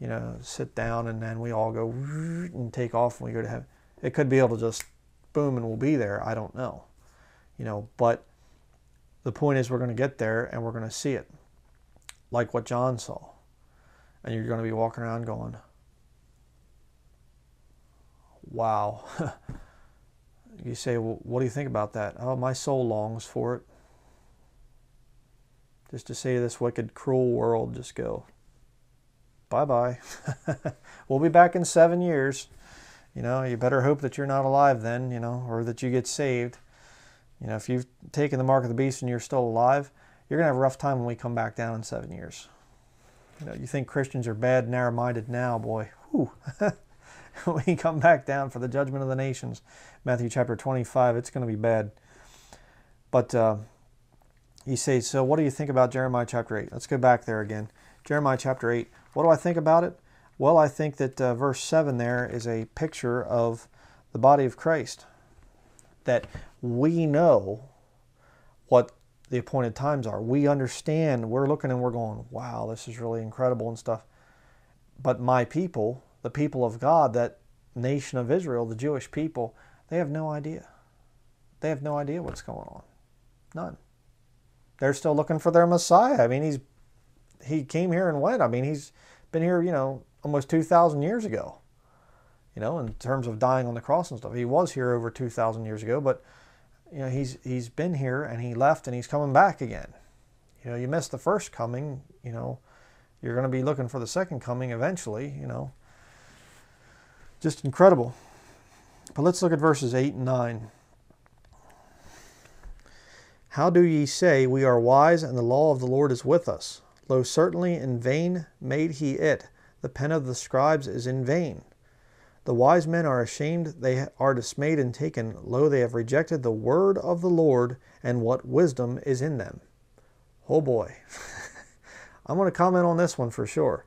you know, sit down and then we all go (laughs) and take off and we go to heaven. It could be able to just boom and we'll be there. I don't know, you know, but the point is we're going to get there and we're going to see it, like what John saw, and you're going to be walking around going wow. (laughs) you say, well, what do you think about that? Oh, my soul longs for it. Just to see this wicked, cruel world, just go, bye bye. (laughs) we'll be back in seven years. You know, you better hope that you're not alive then, you know, or that you get saved. You know, if you've taken the mark of the beast and you're still alive, you're going to have a rough time when we come back down in seven years. You know, you think Christians are bad, narrow minded now, boy. Whew. (laughs) (laughs) we come back down for the judgment of the nations. Matthew chapter 25, it's going to be bad. But uh, he says, So what do you think about Jeremiah chapter 8? Let's go back there again. Jeremiah chapter 8. What do I think about it? Well, I think that uh, verse 7 there is a picture of the body of Christ. That we know what the appointed times are. We understand, we're looking and we're going, wow, this is really incredible and stuff. But my people, the people of God, that nation of Israel, the Jewish people, they have no idea. They have no idea what's going on. None. They're still looking for their Messiah. I mean, he's he came here and went. I mean, he's been here, you know, almost 2,000 years ago. You know, in terms of dying on the cross and stuff. He was here over 2,000 years ago, but you know, he's he's been here and he left and he's coming back again. You know, you missed the first coming, you know, you're going to be looking for the second coming eventually, you know. Just incredible. But let's look at verses 8 and 9. How do ye say, We are wise, and the law of the Lord is with us? Lo, certainly in vain made he it. The pen of the scribes is in vain. The wise men are ashamed, they are dismayed and taken. Lo, they have rejected the word of the Lord, and what wisdom is in them. Oh boy. (laughs) I'm going to comment on this one for sure.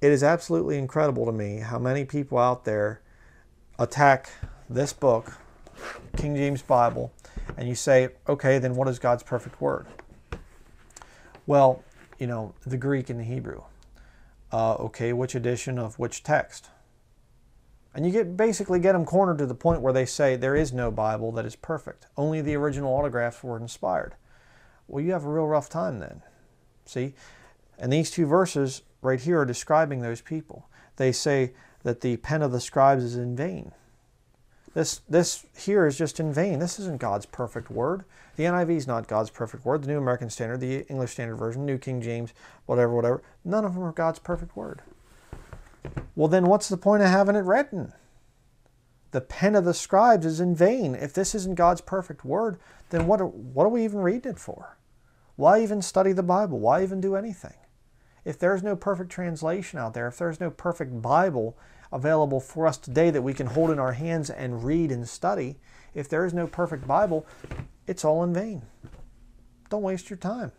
It is absolutely incredible to me how many people out there attack this book, King James Bible, and you say, okay, then what is God's perfect word? Well, you know, the Greek and the Hebrew. Uh, okay, which edition of which text? And you get basically get them cornered to the point where they say there is no Bible that is perfect. Only the original autographs were inspired. Well, you have a real rough time then. See? And these two verses right here are describing those people. They say that the pen of the scribes is in vain. This, this here is just in vain. This isn't God's perfect word. The NIV is not God's perfect word. The New American Standard, the English Standard Version, New King James, whatever, whatever. None of them are God's perfect word. Well, then what's the point of having it written? The pen of the scribes is in vain. If this isn't God's perfect word, then what are, what are we even reading it for? Why even study the Bible? Why even do anything? If there's no perfect translation out there, if there's no perfect Bible available for us today that we can hold in our hands and read and study, if there is no perfect Bible, it's all in vain. Don't waste your time.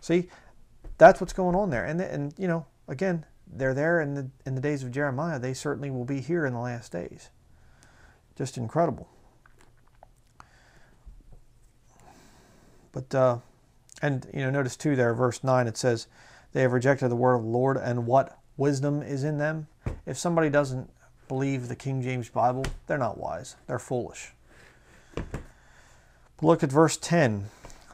See, that's what's going on there. And, and you know, again, they're there in the, in the days of Jeremiah. They certainly will be here in the last days. Just incredible. But, uh, and, you know, notice too there, verse 9, it says, They have rejected the word of the Lord, and what wisdom is in them? If somebody doesn't believe the King James Bible, they're not wise. They're foolish. Look at verse 10.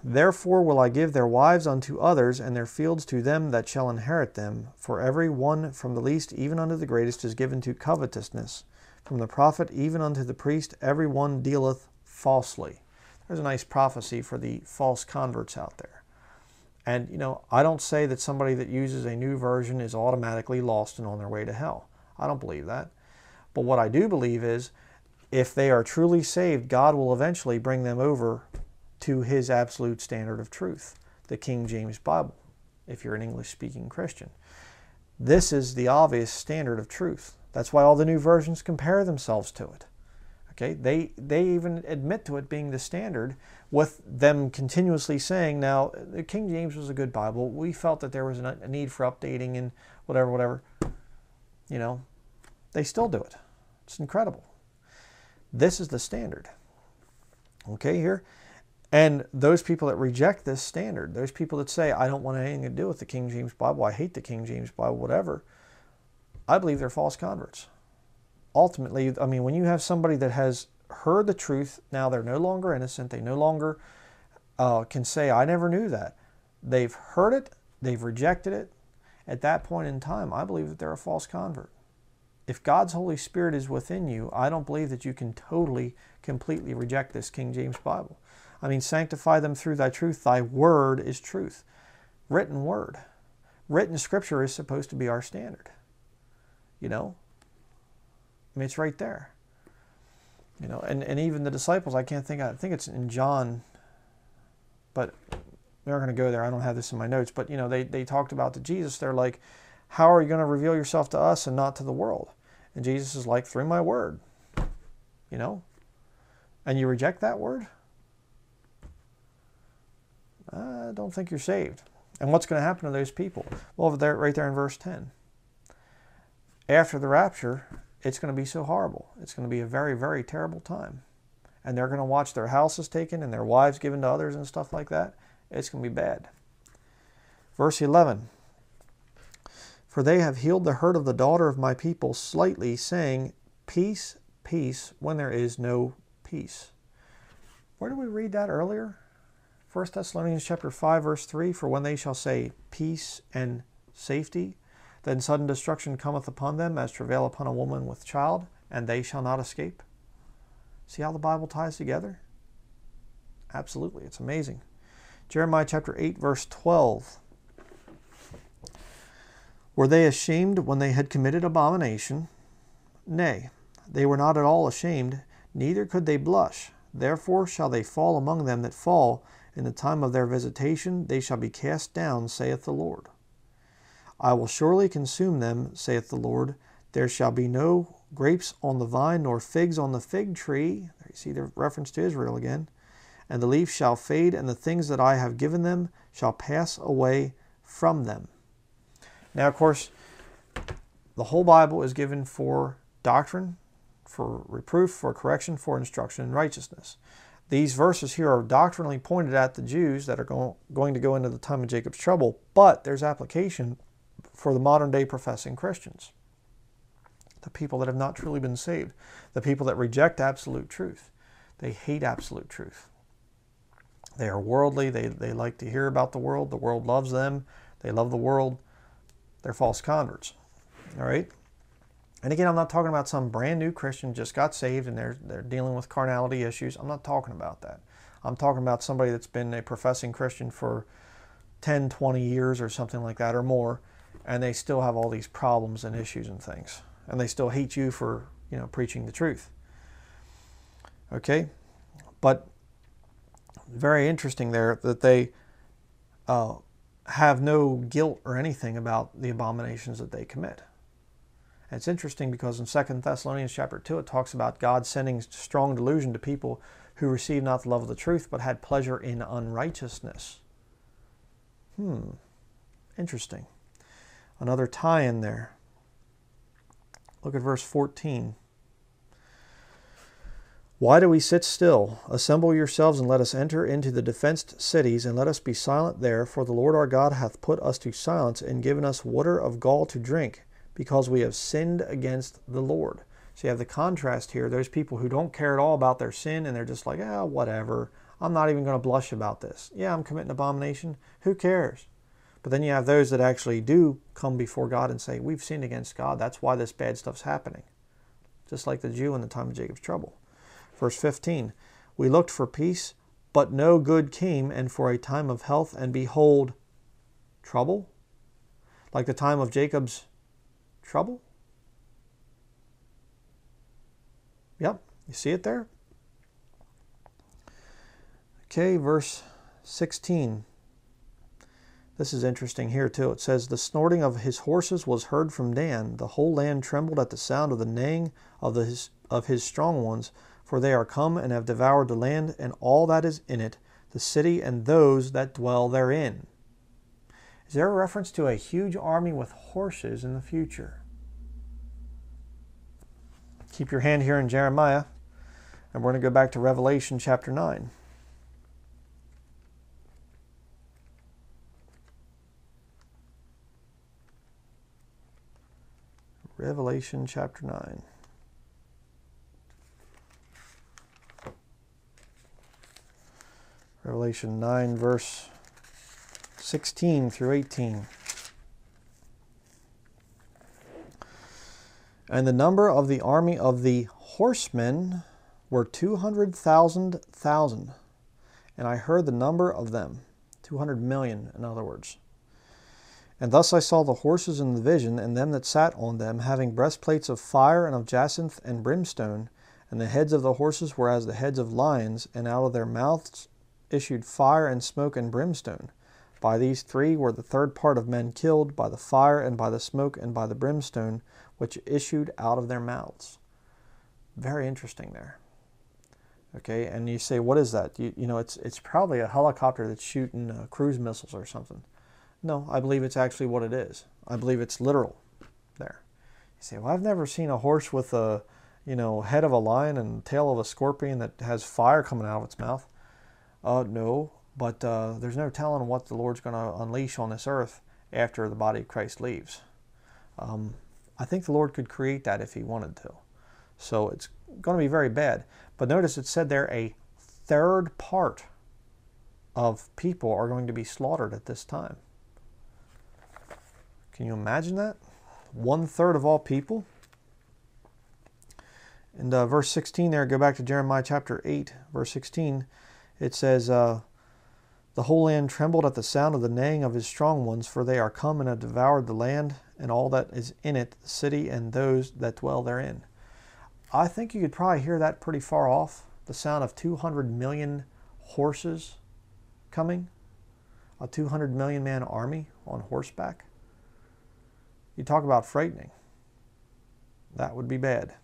Therefore will I give their wives unto others, and their fields to them that shall inherit them. For every one from the least even unto the greatest is given to covetousness. From the prophet even unto the priest, every one dealeth falsely. There's a nice prophecy for the false converts out there. And, you know, I don't say that somebody that uses a new version is automatically lost and on their way to hell. I don't believe that. But what I do believe is if they are truly saved, God will eventually bring them over to his absolute standard of truth, the King James Bible, if you're an English speaking Christian. This is the obvious standard of truth. That's why all the new versions compare themselves to it. Okay, they they even admit to it being the standard, with them continuously saying, "Now, the King James was a good Bible. We felt that there was a need for updating and whatever, whatever." You know, they still do it. It's incredible. This is the standard. Okay, here. And those people that reject this standard, those people that say, I don't want anything to do with the King James Bible, I hate the King James Bible, whatever, I believe they're false converts. Ultimately, I mean, when you have somebody that has heard the truth, now they're no longer innocent, they no longer uh, can say, I never knew that. They've heard it, they've rejected it. At that point in time, I believe that they're a false convert if God's Holy Spirit is within you, I don't believe that you can totally, completely reject this King James Bible. I mean, sanctify them through thy truth. Thy word is truth. Written word. Written scripture is supposed to be our standard. You know? I mean, it's right there. You know, and, and even the disciples, I can't think, I think it's in John, but we're not going to go there. I don't have this in my notes, but, you know, they, they talked about to Jesus. They're like, how are you going to reveal yourself to us and not to the world? And Jesus is like, through my word. You know? And you reject that word? I don't think you're saved. And what's going to happen to those people? Well, there, right there in verse 10. After the rapture, it's going to be so horrible. It's going to be a very, very terrible time. And they're going to watch their houses taken and their wives given to others and stuff like that. It's going to be bad. Verse 11 for they have healed the hurt of the daughter of my people slightly, saying, Peace, peace, when there is no peace. Where did we read that earlier? 1 Thessalonians chapter 5, verse 3 For when they shall say peace and safety, then sudden destruction cometh upon them as travail upon a woman with child, and they shall not escape. See how the Bible ties together? Absolutely, it's amazing. Jeremiah chapter 8, verse 12. Were they ashamed when they had committed abomination? Nay, they were not at all ashamed, neither could they blush. Therefore shall they fall among them that fall. In the time of their visitation they shall be cast down, saith the Lord. I will surely consume them, saith the Lord. There shall be no grapes on the vine, nor figs on the fig tree. There you see the reference to Israel again. And the leaf shall fade, and the things that I have given them shall pass away from them. Now, of course, the whole Bible is given for doctrine, for reproof, for correction, for instruction in righteousness. These verses here are doctrinally pointed at the Jews that are going to go into the time of Jacob's trouble, but there's application for the modern day professing Christians, the people that have not truly been saved, the people that reject absolute truth. They hate absolute truth. They are worldly. They, they like to hear about the world. The world loves them. They love the world. They're false converts. All right? And again, I'm not talking about some brand new Christian just got saved and they're, they're dealing with carnality issues. I'm not talking about that. I'm talking about somebody that's been a professing Christian for 10, 20 years or something like that or more, and they still have all these problems and issues and things. And they still hate you for, you know, preaching the truth. Okay? But very interesting there that they uh, have no guilt or anything about the abominations that they commit. And it's interesting because in 2 Thessalonians chapter 2 it talks about God sending strong delusion to people who received not the love of the truth but had pleasure in unrighteousness. Hmm, interesting. Another tie in there. Look at verse 14. Why do we sit still? Assemble yourselves and let us enter into the defenced cities, and let us be silent there, for the Lord our God hath put us to silence and given us water of gall to drink, because we have sinned against the Lord. So you have the contrast here. There's people who don't care at all about their sin, and they're just like, ah, whatever. I'm not even going to blush about this. Yeah, I'm committing abomination. Who cares? But then you have those that actually do come before God and say, We've sinned against God. That's why this bad stuff's happening. Just like the Jew in the time of Jacob's trouble. Verse 15 We looked for peace, but no good came, and for a time of health, and behold, trouble? Like the time of Jacob's trouble? Yep, you see it there? Okay, verse 16. This is interesting here too. It says, The snorting of his horses was heard from Dan. The whole land trembled at the sound of the neighing of, the, his, of his strong ones for they are come and have devoured the land and all that is in it, the city and those that dwell therein. Is there a reference to a huge army with horses in the future? Keep your hand here in Jeremiah, and we're going to go back to Revelation chapter 9. Revelation chapter 9. Revelation 9, verse 16 through 18. And the number of the army of the horsemen were 200,000 thousand. And I heard the number of them, 200 million, in other words. And thus I saw the horses in the vision, and them that sat on them, having breastplates of fire and of jacinth and brimstone, and the heads of the horses were as the heads of lions, and out of their mouths issued fire and smoke and brimstone. By these three were the third part of men killed, by the fire and by the smoke and by the brimstone, which issued out of their mouths. Very interesting there. Okay, and you say, what is that? You, you know, it's, it's probably a helicopter that's shooting uh, cruise missiles or something. No, I believe it's actually what it is. I believe it's literal there. You say, well, I've never seen a horse with a, you know, head of a lion and tail of a scorpion that has fire coming out of its mouth. Uh, no, but uh, there's no telling what the Lord's going to unleash on this earth after the body of Christ leaves. Um, I think the Lord could create that if He wanted to. So it's going to be very bad. But notice it said there a third part of people are going to be slaughtered at this time. Can you imagine that? One third of all people? In uh, verse 16 there, go back to Jeremiah chapter 8, verse 16 it says, uh, The whole land trembled at the sound of the neighing of his strong ones, for they are come and have devoured the land and all that is in it, the city and those that dwell therein. I think you could probably hear that pretty far off, the sound of 200 million horses coming, a 200 million man army on horseback. You talk about frightening. That would be bad.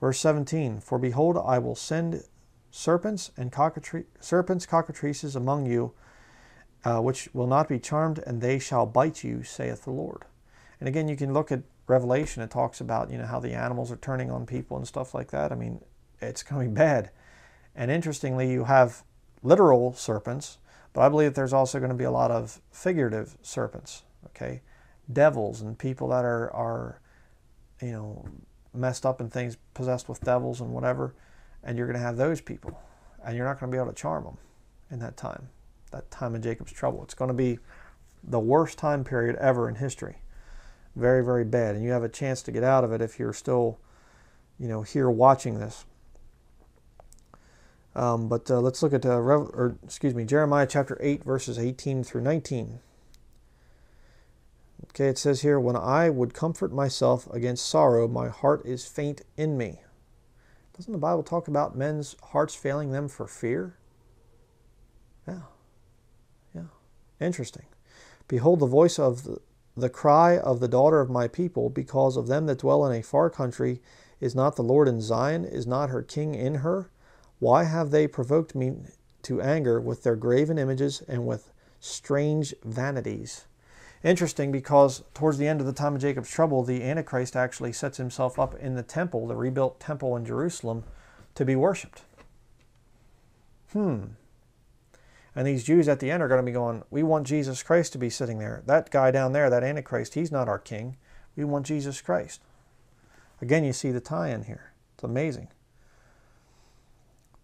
Verse 17 For behold, I will send serpents and serpents, cockatrices among you, uh, which will not be charmed, and they shall bite you, saith the Lord. And again, you can look at Revelation. It talks about you know how the animals are turning on people and stuff like that. I mean, it's going to be bad. And interestingly, you have literal serpents, but I believe there's also going to be a lot of figurative serpents. Okay, devils and people that are are you know messed up and things, possessed with devils and whatever and you're going to have those people, and you're not going to be able to charm them in that time, that time of Jacob's trouble. It's going to be the worst time period ever in history. Very, very bad. And you have a chance to get out of it if you're still, you know, here watching this. Um, but uh, let's look at, uh, Rev- or excuse me, Jeremiah chapter 8, verses 18 through 19. Okay, it says here, When I would comfort myself against sorrow, my heart is faint in me. Doesn't the Bible talk about men's hearts failing them for fear? Yeah. Yeah. Interesting. Behold, the voice of the, the cry of the daughter of my people, because of them that dwell in a far country. Is not the Lord in Zion? Is not her king in her? Why have they provoked me to anger with their graven images and with strange vanities? Interesting because towards the end of the time of Jacob's trouble, the Antichrist actually sets himself up in the temple, the rebuilt temple in Jerusalem, to be worshiped. Hmm. And these Jews at the end are going to be going, We want Jesus Christ to be sitting there. That guy down there, that Antichrist, he's not our king. We want Jesus Christ. Again, you see the tie in here. It's amazing.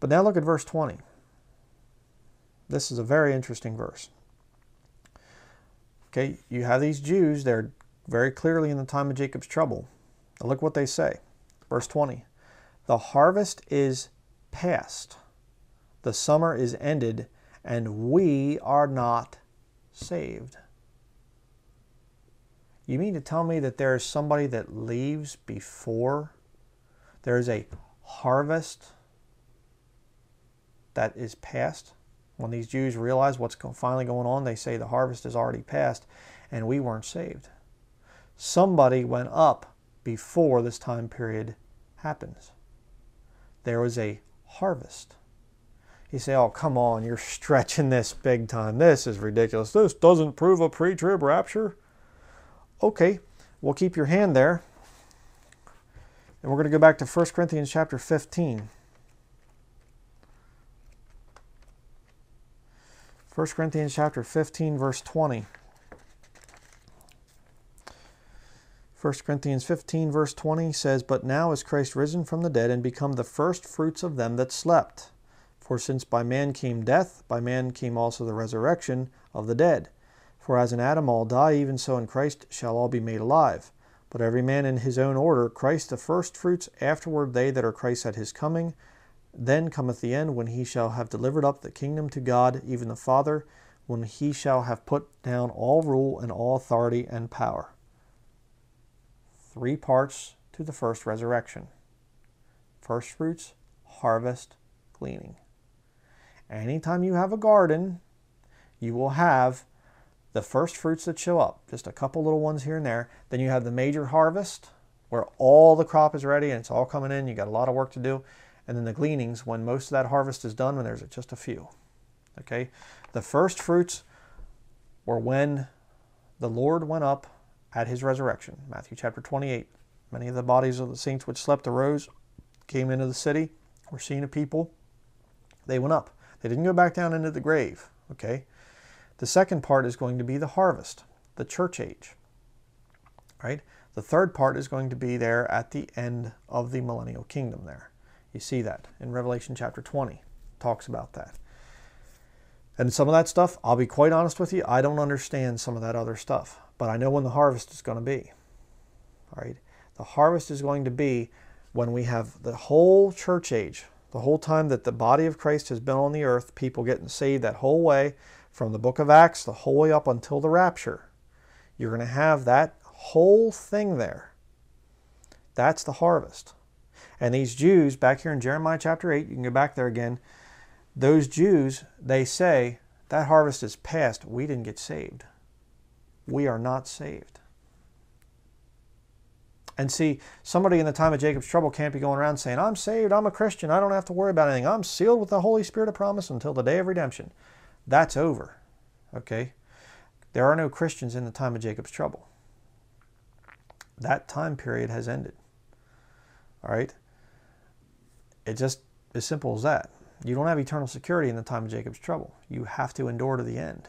But now look at verse 20. This is a very interesting verse. Okay, you have these Jews, they're very clearly in the time of Jacob's trouble. Now look what they say. Verse 20 The harvest is past, the summer is ended, and we are not saved. You mean to tell me that there is somebody that leaves before there is a harvest that is past? When these Jews realize what's finally going on, they say the harvest is already past and we weren't saved. Somebody went up before this time period happens. There was a harvest. You say, oh, come on, you're (laughs) stretching this big time. This is ridiculous. This doesn't prove a pre trib rapture. Okay, we'll keep your hand there. And we're going to go back to 1 Corinthians chapter 15. 1 Corinthians chapter 15 verse 20. 1 Corinthians 15 verse 20 says, But now is Christ risen from the dead and become the first fruits of them that slept. For since by man came death, by man came also the resurrection of the dead. For as in Adam all die, even so in Christ shall all be made alive. But every man in his own order, Christ the first fruits, afterward they that are Christ at his coming. Then cometh the end, when he shall have delivered up the kingdom to God, even the Father, when he shall have put down all rule and all authority and power. Three parts to the first resurrection first fruits, harvest, gleaning. Anytime you have a garden, you will have the first fruits that show up, just a couple little ones here and there. Then you have the major harvest where all the crop is ready and it's all coming in. You got a lot of work to do. And then the gleanings when most of that harvest is done, when there's just a few. Okay? The first fruits were when the Lord went up at his resurrection. Matthew chapter 28. Many of the bodies of the saints which slept arose, came into the city, were seen of people. They went up. They didn't go back down into the grave. Okay? The second part is going to be the harvest, the church age. Right? The third part is going to be there at the end of the millennial kingdom there. You see that in Revelation chapter 20. Talks about that. And some of that stuff, I'll be quite honest with you, I don't understand some of that other stuff. But I know when the harvest is going to be. All right? The harvest is going to be when we have the whole church age, the whole time that the body of Christ has been on the earth, people getting saved that whole way, from the book of Acts the whole way up until the rapture. You're going to have that whole thing there. That's the harvest. And these Jews, back here in Jeremiah chapter 8, you can go back there again. Those Jews, they say, that harvest is past. We didn't get saved. We are not saved. And see, somebody in the time of Jacob's trouble can't be going around saying, I'm saved, I'm a Christian, I don't have to worry about anything. I'm sealed with the Holy Spirit of promise until the day of redemption. That's over. Okay? There are no Christians in the time of Jacob's trouble. That time period has ended. All right? It just as simple as that. You don't have eternal security in the time of Jacob's trouble. You have to endure to the end.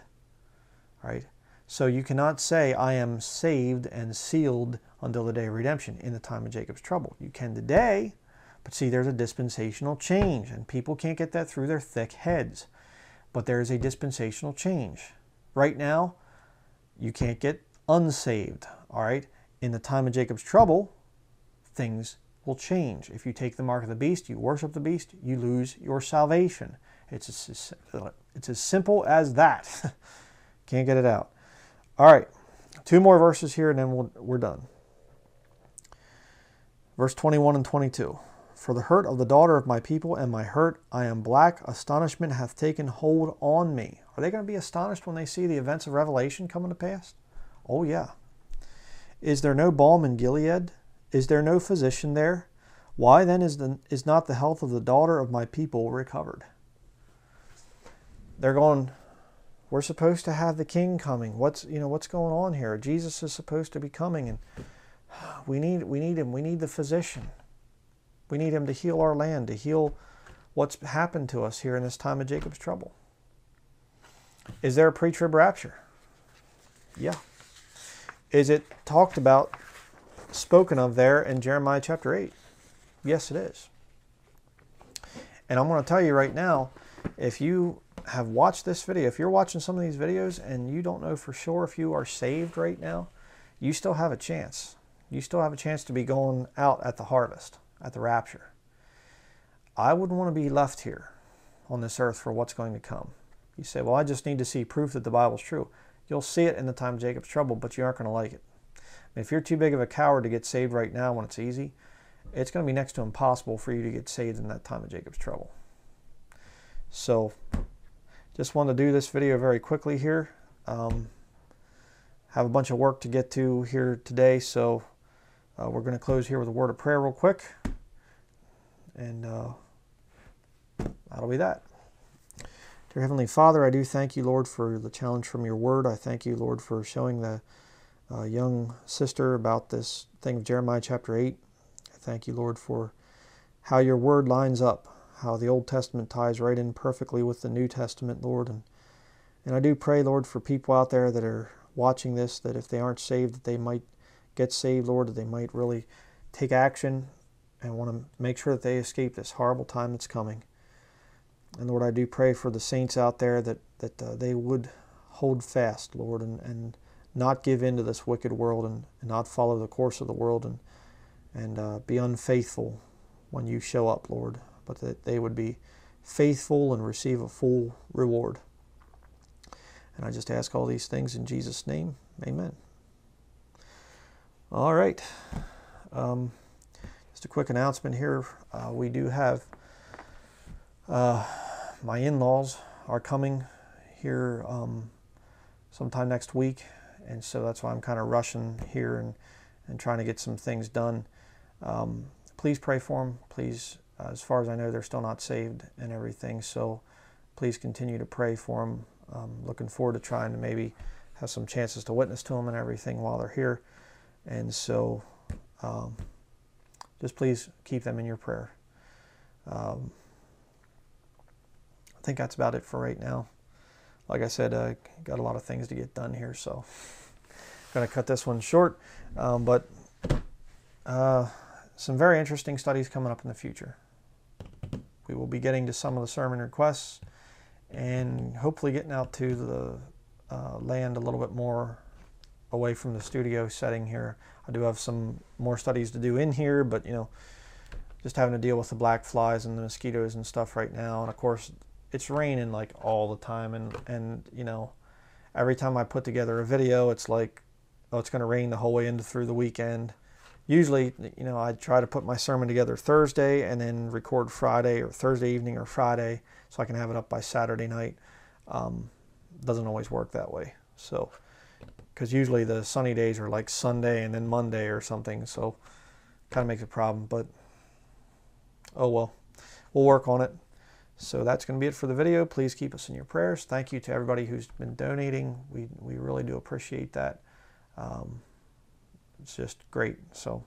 Right? So you cannot say, I am saved and sealed until the day of redemption in the time of Jacob's trouble. You can today, but see, there's a dispensational change, and people can't get that through their thick heads but there is a dispensational change. Right now, you can't get unsaved, all right? In the time of Jacob's trouble, things will change. If you take the mark of the beast, you worship the beast, you lose your salvation. It's as, it's as simple as that. (laughs) Can't get it out. All right, two more verses here and then we'll, we're done. Verse 21 and 22. for the hurt of the daughter of my people and my hurt. I am black. Astonishment hath taken hold on me. Are they going to be astonished when they see the events of Revelation coming to pass? Oh, yeah. Is there no balm in Gilead? Is there no physician there? Why then is, the, is not the health of the daughter of my people recovered? They're going, we're supposed to have the king coming. What's you know what's going on here? Jesus is supposed to be coming and (sighs) we need we need him. We need the physician. We need him to heal our land, to heal what's happened to us here in this time of Jacob's trouble. Is there a pre-trib rapture? Yeah. Is it talked about, spoken of there in Jeremiah chapter 8? Yes, it is. And I'm going to tell you right now, if you have watched this video, if you're watching some of these videos and you don't know for sure if you are saved right now, you still have a chance. You still have a chance to be going out at the harvest, at the rapture. I wouldn't want to be left here on this earth for what's going to come. You say, well, I just need to see proof that the Bible's true. You'll see it in the time of Jacob's trouble, but you aren't going to like it. If you're too big of a coward to get saved right now when it's easy, it's going to be next to impossible for you to get saved in that time of Jacob's trouble. So just wanted to do this video very quickly here. Um, have a bunch of work to get to here today, so uh, we're going to close here with a word of prayer real quick. And uh, that'll be that. Dear Heavenly Father, I do thank you, Lord, for the challenge from your word. I thank you, Lord, for showing the uh, young sister about this thing of Jeremiah chapter 8. I thank you, Lord, for how your word lines up how the Old Testament ties right in perfectly with the New Testament, Lord. And, and I do pray, Lord, for people out there that are watching this, that if they aren't saved, that they might get saved, Lord, that they might really take action and want to make sure that they escape this horrible time that's coming. And Lord, I do pray for the saints out there that, that uh, they would hold fast, Lord, and, and not give in to this wicked world and, and not follow the course of the world and, and uh, be unfaithful when you show up, Lord but that they would be faithful and receive a full reward. And I just ask all these things in Jesus' name. Amen. All right. Um, just a quick announcement here. Uh, we do have uh, my in laws are coming here um, sometime next week. And so that's why I'm kind of rushing here and, and trying to get some things done. Um, please pray for them. Please uh, as far as I know, they're still not saved and everything. So please continue to pray for them. Um, looking forward to trying to maybe have some chances to witness to them and everything while they're here. And so um, just please keep them in your prayer. Um, I think that's about it for right now. Like I said, I uh, got a lot of things to get done here, so I'm going to cut this one short. Um, but uh, some very interesting studies coming up in the future we will be getting to some of the sermon requests and hopefully getting out to the uh, land a little bit more away from the studio setting here. I do have some more studies to do in here, but you know, just having to deal with the black flies and the mosquitoes and stuff right now. And of course, it's raining like all the time, and and you know, every time I put together a video, it's like, oh, it's going to rain the whole way into through the weekend usually, you know, I try to put my sermon together Thursday and then record Friday or Thursday evening or Friday so I can have it up by Saturday night. Um, doesn't always work that way. So, because usually the sunny days are like Sunday and then Monday or something. So, kind of makes a problem. But, oh well, we'll work on it. So that's going to be it for the video. Please keep us in your prayers. Thank you to everybody who's been donating. We, we really do appreciate that. Um, it's just great. So,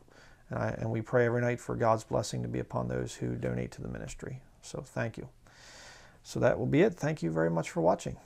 and, I, and we pray every night for God's blessing to be upon those who donate to the ministry. So thank you. So that will be it. Thank you very much for watching.